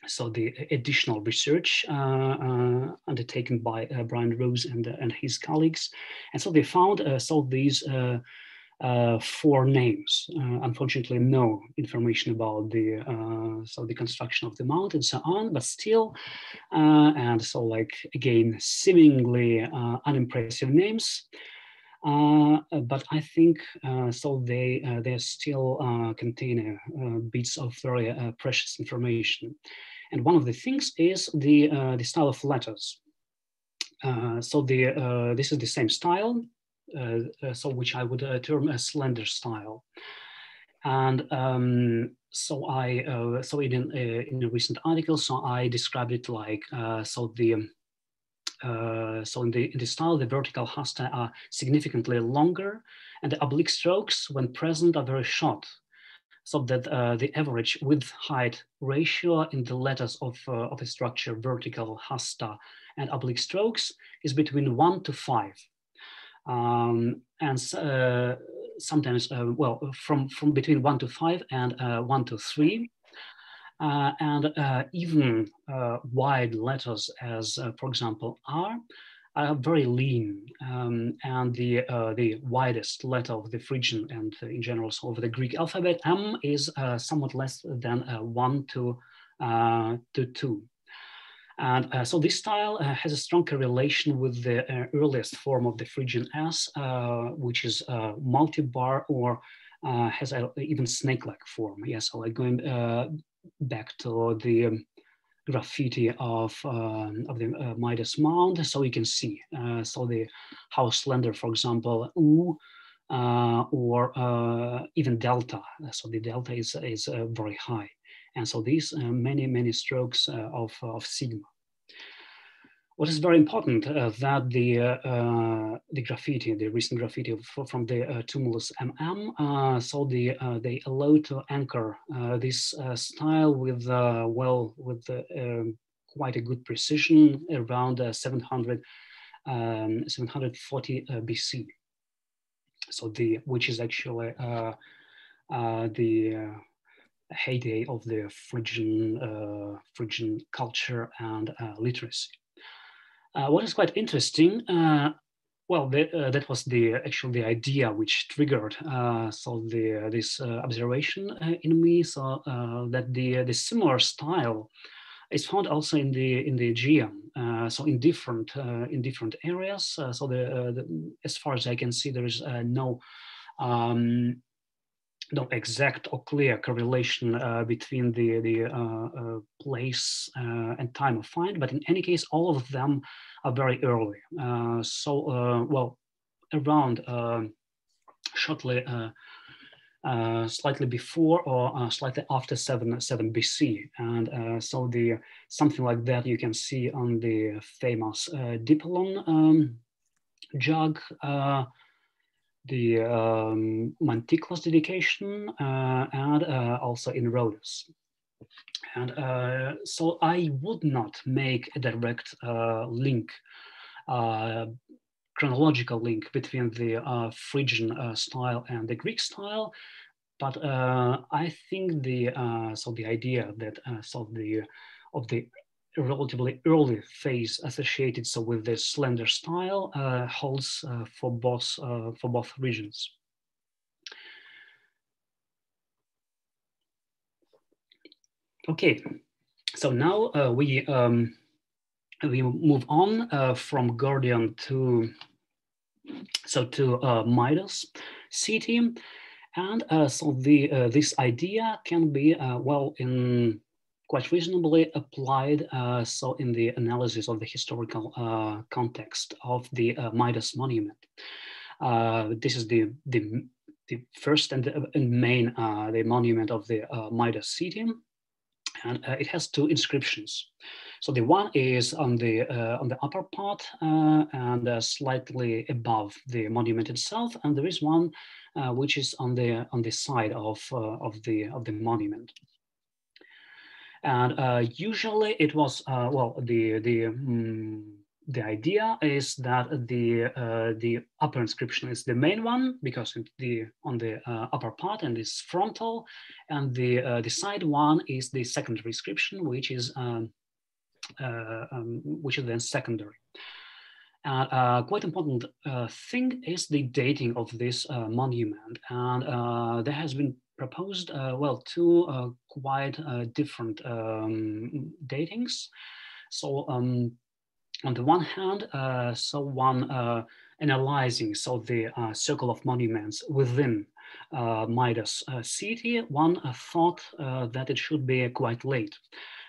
so the additional research uh, uh, undertaken by uh, Brian Rose and, and his colleagues. And so they found so these uh, four names. Uh, unfortunately, no information about the uh, so the construction of the mount and so on, but still, and so like again, seemingly unimpressive names. but I think so they they still contain bits of very precious information. And one of the things is the, uh, the style of letters. Uh, so the, uh, this is the same style, uh, uh, so which I would uh, term a slender style. And um, so I, so in, in a recent article, so I described it like, so the, uh, so in the, in the style, the vertical hasta are significantly longer and the oblique strokes when present are very short so that uh, the average width height ratio in the letters of, uh, of a structure, vertical, hasta, and oblique strokes is between one to five. Um, and uh, sometimes, uh, well, from, from between one to five and uh, one to three. Uh, and even wide letters as, for example, R are very lean, um, and the uh, the widest letter of the Phrygian and uh, in general so of the Greek alphabet, M, is uh, somewhat less than uh, one to uh, to two. And uh, so this style has a strong correlation with the earliest form of the Phrygian S, which is multi-bar or has a even snake-like form. Yes, yeah, so like going back to the um, graffiti of um, of the uh, Midas Mound, so you can see uh, so the how slender, for example, U uh, or uh, even delta. So the delta is is uh, very high, and so these uh, many many strokes of of sigma. What is very important uh, that the uh, the graffiti, the recent graffiti from the uh, Tumulus MM, so the they allow to anchor this style with well with um, quite a good precision around 700 um, 740 BC. So the which is actually the heyday of the Phrygian, uh, Phrygian culture and uh, literacy. Uh, what is quite interesting, uh, well, the, uh, that was the actual the idea which triggered so the this observation in me. So that the the similar style is found also in the in the Aegean. Uh, so in different uh, in different areas. Uh, so the, the, as far as I can see, there is no um, no exact or clear correlation uh, between the, the uh, uh, place uh, and time of find, but in any case, all of them are very early. Uh, so, uh, well, around shortly, slightly before or slightly after 7, 7 BC. And so the something like that you can see on the famous Dipylon um, jug the um, dedication uh, and uh, also in Rhodes. And uh, so I would not make a direct uh, link, uh, chronological link between the uh, Phrygian style and the Greek style, but I think the so the idea that so the of the relatively early phase associated so with this slender style uh, holds uh, for both uh, for both regions. Okay, so now uh, we um, we move on uh, from Gordion to so to uh, Midas city, and so the this idea can be well in quite reasonably applied uh, so in the analysis of the historical uh, context of the uh, Midas monument. Uh, this is the, the, the first and, the, and main uh, the monument of the uh, Midas city. And it has two inscriptions. So the one is on the on the upper part and slightly above the monument itself, and there is one which is on the on the side of of the of the monument. And uh, usually it was, uh, well, the, the, um, the idea is that the, uh, the upper inscription is the main one because the, on the uh, upper part and is frontal and the, uh, the side one is the secondary inscription, which is, um, um, which is then secondary. And quite important thing is the dating of this monument. And there has been proposed, uh, well, two uh, quite uh, different um, datings. So um, on the one hand, so one analyzing so the circle of monuments within Midas city, one thought that it should be quite late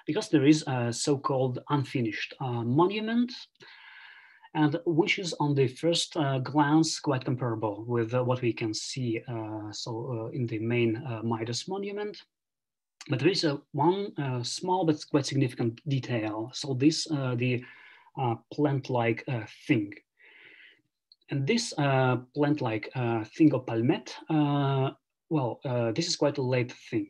because there is a so-called unfinished monument and which is on the first uh, glance quite comparable with uh, what we can see uh, so uh, in the main uh, Midas monument. But there is one small but quite significant detail. So this the plant-like thing. And this plant-like thing of palmette, well, this is quite a late thing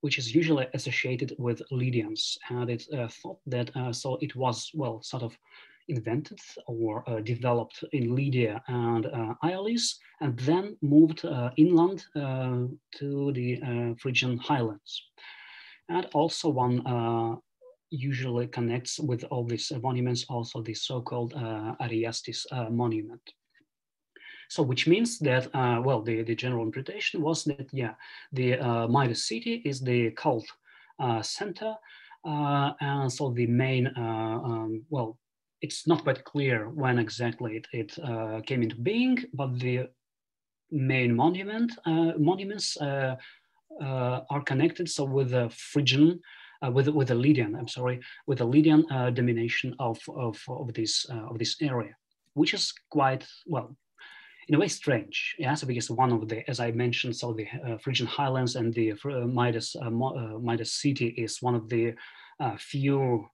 which is usually associated with Lydians. And it's uh, thought that uh, so it was, well, sort of invented or uh, developed in Lydia and uh, and then moved uh, inland uh, to the uh, Phrygian highlands. And also one uh, usually connects with all these monuments, also the so-called uh, Areyastis monument. So which means that, well, the, the general interpretation was that, yeah, the Midas city is the cult center, and so the main, um, well, it's not quite clear when exactly it, it uh, came into being, but the main monument uh, monuments uh, uh are connected so with the Phrygian, uh, with with the Lydian, I'm sorry, with the Lydian uh, domination of of, of this of this area, which is quite well. In a way, strange, yes, because one of the, as I mentioned, so the Phrygian highlands and the Midas Midas city is one of the few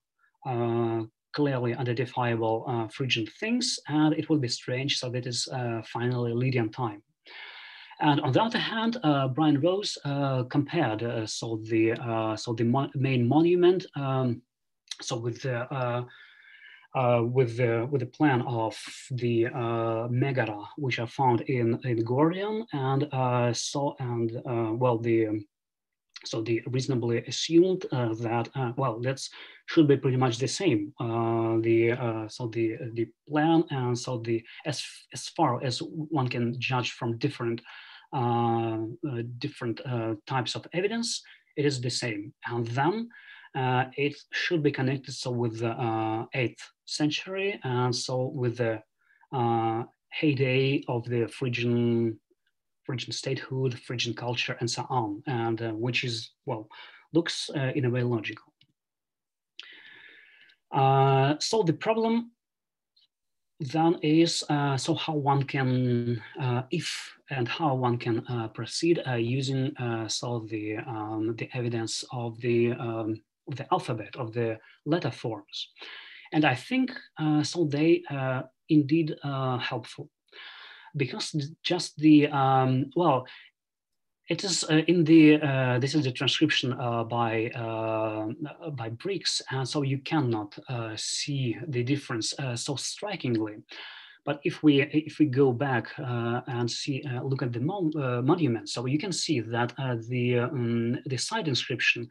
clearly identifiable uh, Phrygian things, and it would be strange. So that is uh, finally Lydian time. And on the other hand, uh, Brian Rose uh, compared uh, so the uh, so the mo main monument um, so with the with the with the plan of the megara which are found in in Gordium and so and well the um, so they reasonably assumed uh, that uh, well that should be pretty much the same. Uh, the uh, so the the plan and so the as as far as one can judge from different uh, uh, different types of evidence, it is the same. And then it should be connected so with the eighth century and so with the heyday of the Phrygian Phrygian statehood, Phrygian culture, and so on, and uh, which is, well, looks uh, in a way logical. Uh, so the problem then is uh, so how one can, uh, if and how one can uh, proceed using so the um, the evidence of the um, of the alphabet of the letter forms, and I think so they indeed helpful because just the um, well it is uh, in the uh, this is the transcription uh, by uh, by Brixhe and so you cannot uh, see the difference uh, so strikingly. But if we if we go back and see look at the mon monument so you can see that the um, the side inscription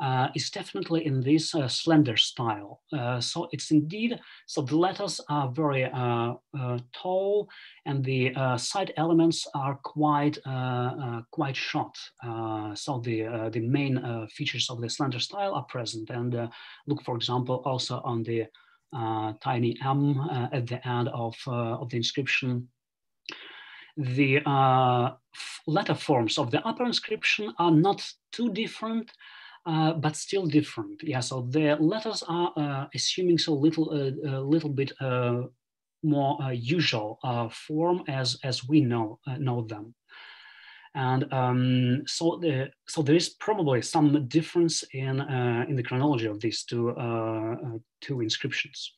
uh, is definitely in this uh, slender style. Uh, so it's indeed, so the letters are very uh, uh, tall and the side elements are quite, quite short. so the, the main features of the slender style are present and look, for example, also on the tiny M at the end of, of the inscription the uh, letter forms of the upper inscription are not too different, uh, but still different. Yeah, so the letters are uh, assuming so little, uh, a little bit uh, more uh, usual form as as we know know them. And um, so, the, so there is probably some difference in in the chronology of these two two inscriptions.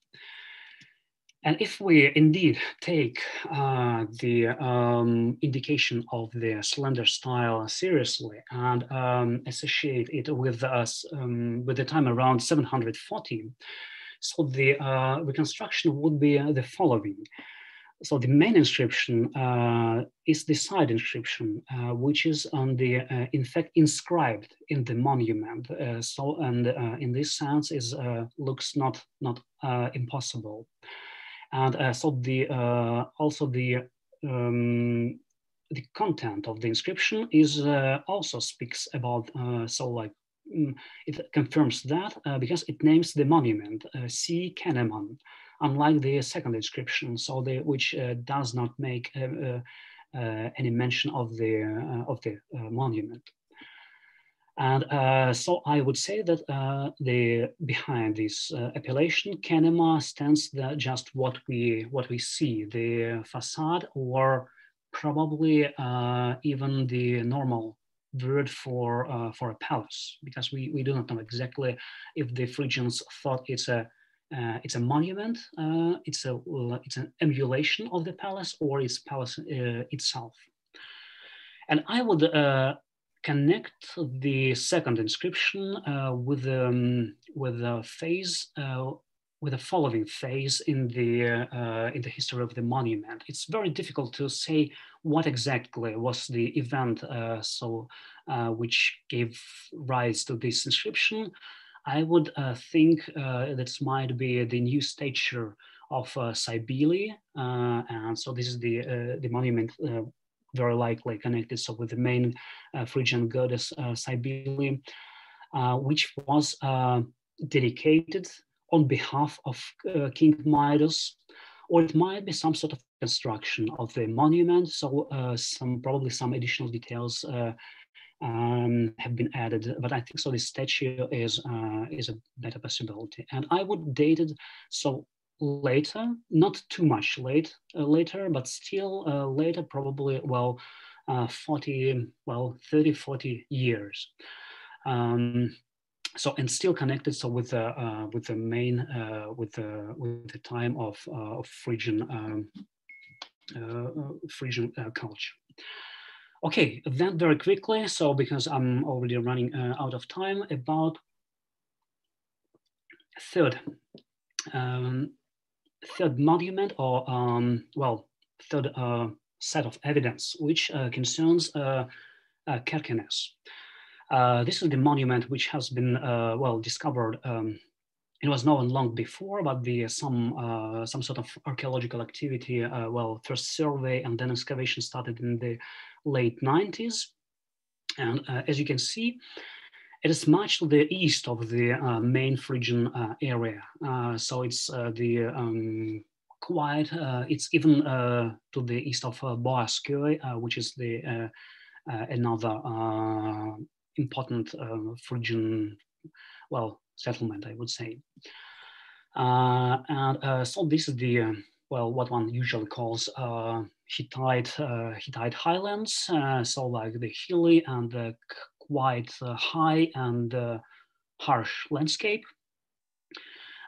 And if we indeed take uh, the um, indication of the slender style seriously and um, associate it with us um, with the time around 740, so the uh, reconstruction would be uh, the following. So the main inscription uh, is the side inscription, uh, which is on the, uh, in fact, inscribed in the monument. so, and in this sense, is looks not not impossible and uh, so the uh, also the um, the content of the inscription is uh, also speaks about so like mm, it confirms that because it names the monument C. Keneman, unlike the second inscription, so the which does not make any mention of the of the monument. And uh, so I would say that uh, the behind this uh, appellation, Kenema stands the, just what we what we see, the facade, or probably uh, even the normal word for uh, for a palace, because we, we do not know exactly if the Phrygians thought it's a uh, it's a monument, it's a it's an emulation of the palace, or it's palace itself. And I would connect the second inscription uh, with um, with a phase uh, with the following phase in the uh, in the history of the monument. It's very difficult to say what exactly was the event uh, so uh, which gave rise to this inscription. I would uh, think that might be the new stature of uh, and so this is the the monument very likely connected so with the main uh, Phrygian goddess uh, Cybele, uh, which was dedicated on behalf of King Midas, or it might be some sort of construction of the monument. So some probably some additional details um, have been added, but I think so. This statue is uh, is a better possibility, and I would date it so later, not too much late uh, later, but still uh, later, probably, well, uh, 40, well, 30, 40 years. Um, so and still connected so with the uh, with the main uh, with the with the time of uh, of Phrygian um, uh, Phrygian culture. Okay, then very quickly, so because I'm already running out of time, about third um, third monument or um, well third uh, set of evidence which concerns Kerkenes. Uh, this is the monument which has been uh, well discovered. Um, it was known long before, but the some uh, some sort of archaeological activity, uh, well, first survey and then excavation started in the late 90s. And uh, as you can see, it is much to the east of the main Phrygian area. so it's the um, quite, it's even to the east of uh, which is the another important uh, Phrygian, well, settlement, I would say. Uh, and uh, so this is the, uh, well, what one usually calls uh, Hittite, uh, Hittite highlands. so like the hilly and the quite high and harsh landscape.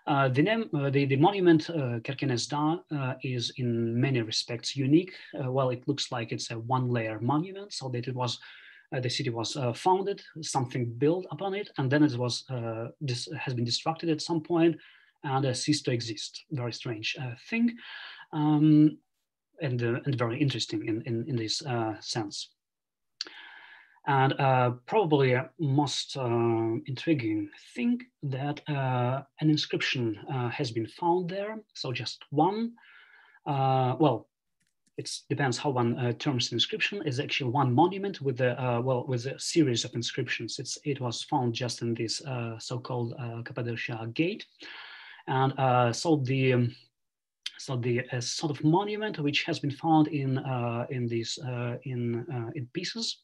Uh, the name, uh, the, the monument uh, Kerkenes is in many respects unique. well, it looks like it's a one-layer monument, so that it was uh, the city was uh, founded, something built upon it, and then it was uh, this has been destructed at some point and ceased to exist. Very strange thing, um, and and very interesting in in, in this sense. And uh, probably most uh, intriguing thing that uh, an inscription has been found there. So just one, well, it depends how one uh, terms inscription is actually one monument with a uh, well with a series of inscriptions. It's it was found just in this uh, so-called uh, Cappadocia Gate, and uh, so the um, so the uh, sort of monument which has been found in in these in in pieces,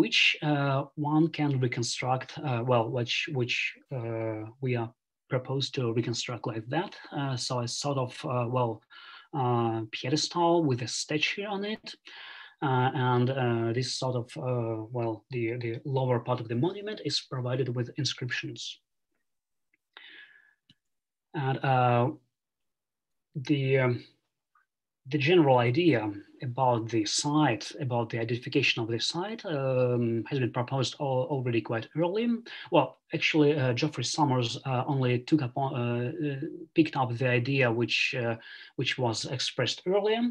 which one can reconstruct well which which we are proposed to reconstruct like that. so a sort of well uh, pedestal with a statue on it. Uh, and uh, this sort of, well, the, the lower part of the monument is provided with inscriptions. And the um, the general idea about the site, about the identification of the site, um, has been proposed all, already quite early. Well, actually, uh, Geoffrey Summers uh, only took up uh, uh, picked up the idea which uh, which was expressed earlier.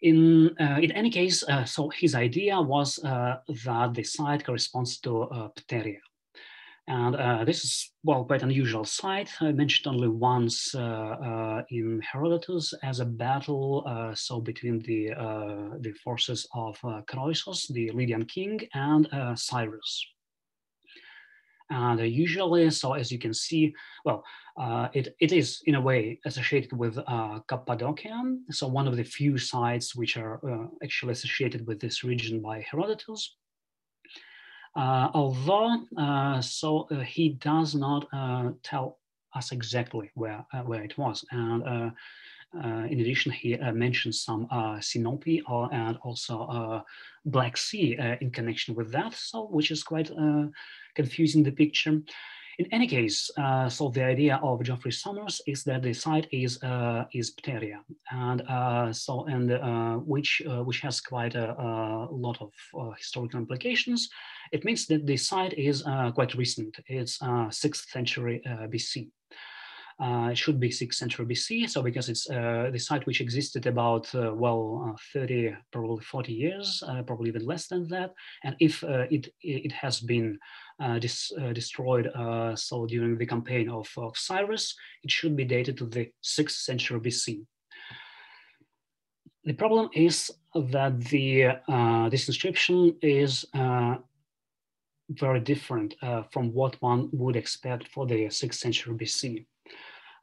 In uh, in any case, so his idea was that the site corresponds to Pteria. And uh, this is, well, quite unusual site, I mentioned only once uh, uh, in Herodotus as a battle, uh, so between the, uh, the forces of uh, Croesus, the Lydian king, and Cyrus. And usually, so as you can see, well, it, it is in a way associated with Cappadocia, so one of the few sites which are actually associated with this region by Herodotus. Uh, although, uh, so uh, he does not uh, tell us exactly where, uh, where it was. And uh, in addition, he mentions some Sinope and also Black Sea in connection with that, so which is quite confusing the picture. In any case, uh, so the idea of Geoffrey Summers is that the site is uh, is Pteria, and uh, so and uh, which uh, which has quite a, a lot of uh, historical implications. It means that the site is quite recent. It's sixth century BC. Uh, it should be 6th century BC. So because it's uh, the site which existed about, uh, well, 30, probably 40 years, probably even less than that. And if it, it has been dis destroyed so during the campaign of, of Cyrus, it should be dated to the 6th century BC. The problem is that the uh, this inscription is uh, very different uh, from what one would expect for the 6th century BC.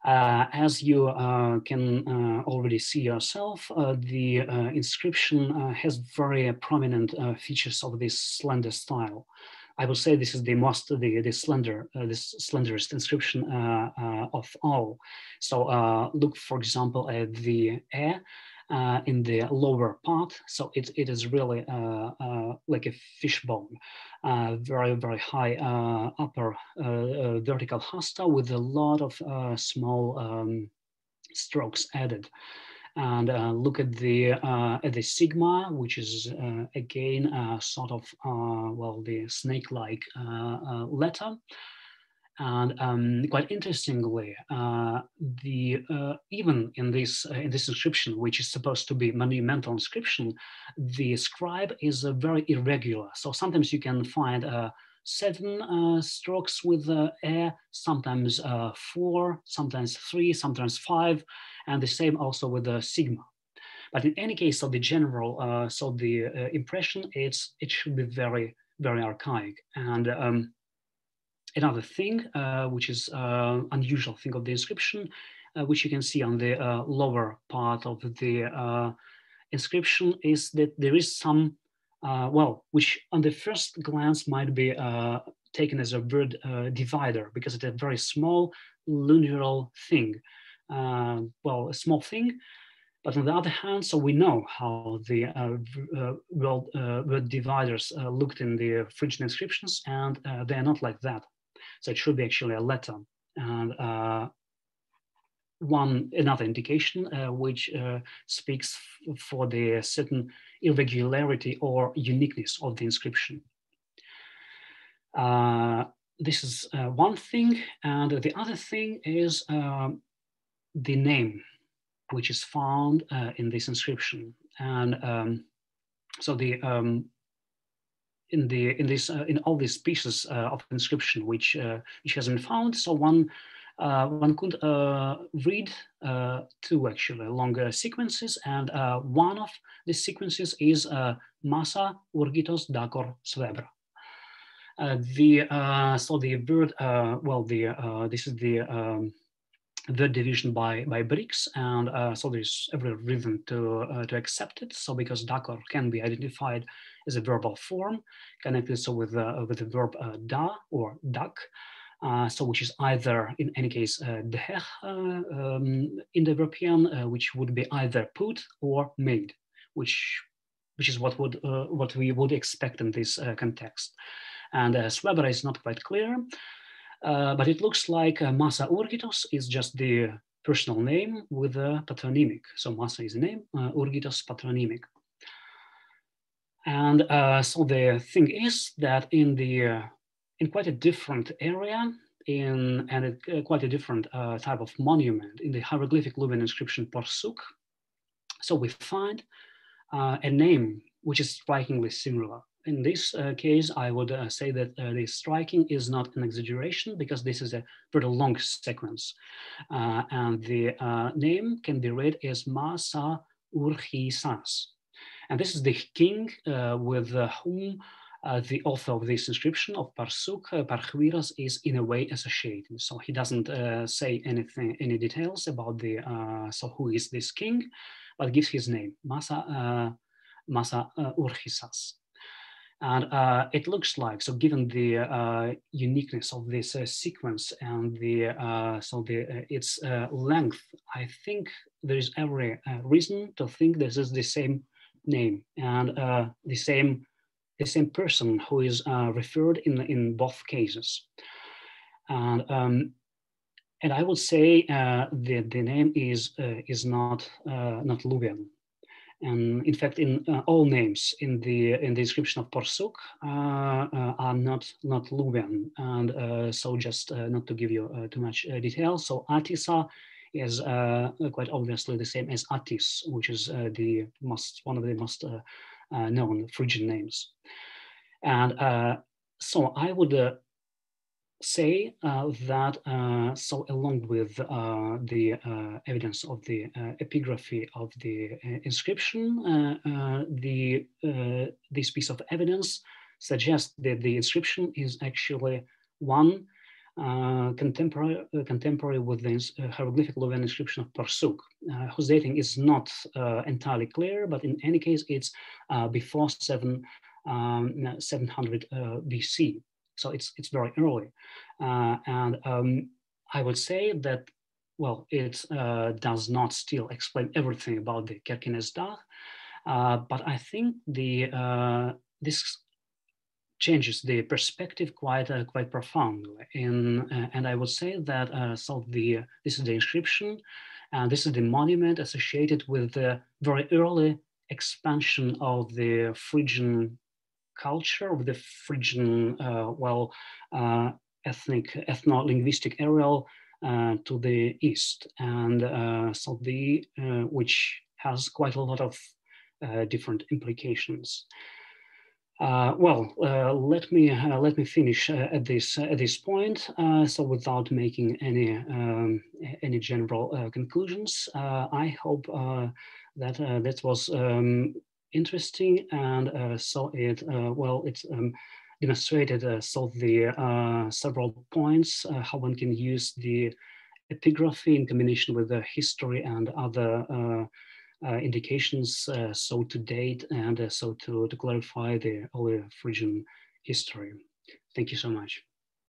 Uh, as you uh, can uh, already see yourself, the inscription has very prominent features of this slender style. I would say this is the most the, the slender uh, this slenderest inscription uh, uh, of all. So look, for example, at the E uh, in the lower part. So it, it is really uh, uh, like a fishbone, uh, very, very high uh, upper uh, vertical hasta with a lot of small um, strokes added. And look at the at the sigma, which is again sort of well the snake-like letter. And um, quite interestingly, uh, the uh, even in this uh, in this inscription, which is supposed to be monumental inscription, the scribe is uh, very irregular. So sometimes you can find uh, seven uh, strokes with air, sometimes four, sometimes three, sometimes five, and the same also with the sigma. But in any case, so the general, so the impression, it's it should be very very archaic and. Um, another thing, uh, which is uh, unusual thing of the inscription, uh, which you can see on the lower part of the inscription is that there is some, well, which on the first glance might be taken as a word divider because it's a very small linear thing. well, a small thing, but on the other hand, so we know how the uh, uh, world, uh, word dividers looked in the Phrygian inscriptions, and they are not like that. So it should be actually a letter. And uh, one another indication uh, which uh, speaks for the certain irregularity or uniqueness of the inscription. Uh, this is uh, one thing, and the other thing is um, the name, which is found uh, in this inscription. And um, so the um, in the in this uh, in all these pieces uh, of inscription which uh, which has been found. So one one could read two actually longer sequences, and one of these sequences is Massa Urgitos Dacor Svebra. Uh, the uh, so the bird uh, well the this is the um, the division by by bricks and so there's every reason to to accept it so because Dacor can be identified is a verbal form connected so with, uh, with the verb uh, da or dak. Uh, so which is either, in any case, uh, uh, um, Indo-European, uh, which would be either put or made, which which is what would uh, what we would expect in this context. And uh, Svebra is not quite clear, but it looks like Massa Urgitos is just the personal name with a patronymic. So Massa is a name, Urgitos patronymic. And uh, so the thing is that in the uh, in quite a different area, in and uh, quite a different uh, type of monument in the hieroglyphic Luwian inscription Porsuk, so we find uh, a name which is strikingly similar. In this uh, case, I would say that the striking is not an exaggeration because this is a pretty long sequence. and the name can be read as Masa Urhisas. And this is the king uh, with whom uh, the author of this inscription of Porsuk, uh, Parchviras, is in a way associated. So he doesn't uh, say anything, any details about the, uh, so who is this king, but gives his name, Masa, uh, Masa uh, Urhisas. And uh, it looks like, so given the uh, uniqueness of this uh, sequence and the, so the, its length, I think there is every reason to think this is the same name and uh, the same the same person who is uh, referred in in both cases. And um, and I would say uh, the the name is uh, is not uh, not Luwian. And in fact, in uh, all names in the in the description of Porsuk are not not Luwian. And so just not to give you too much detail. So Atisa is uh, quite obviously the same as Attis, which is uh, the most one of the most uh, uh known Phrygian names. And uh, so I would uh, say that so along with the evidence of the epigraphy of the inscription, the this piece of evidence suggests that the inscription is actually one uh, contemporary, uh, contemporary with the uh, hieroglyphic Luwian inscription of Porsuk, uh, whose dating is not uh, entirely clear, but in any case, it's before 7, um, 700 BC. So it's, it's very early. and um, I would say that well, it does not still explain everything about the Kerkenes Dagh, but I think the this changes the perspective quite uh, quite profoundly. In, uh, and I would say that uh, so the this is the inscription, and this is the monument associated with the very early expansion of the Phrygian culture of the Phrygian uh, well uh, ethnic ethno-linguistic area uh, to the east, and so the which has quite a lot of different implications. Uh, well, uh, let me uh, let me finish uh, at this at this point. Uh, so, without making any um, any general uh, conclusions, I hope that that was um, interesting and so it well it um, demonstrated so the several points how one can use the epigraphy in combination with the history and other uh, indications uh, so to date and uh, so to, to clarify the early Phrygian history. Thank you so much.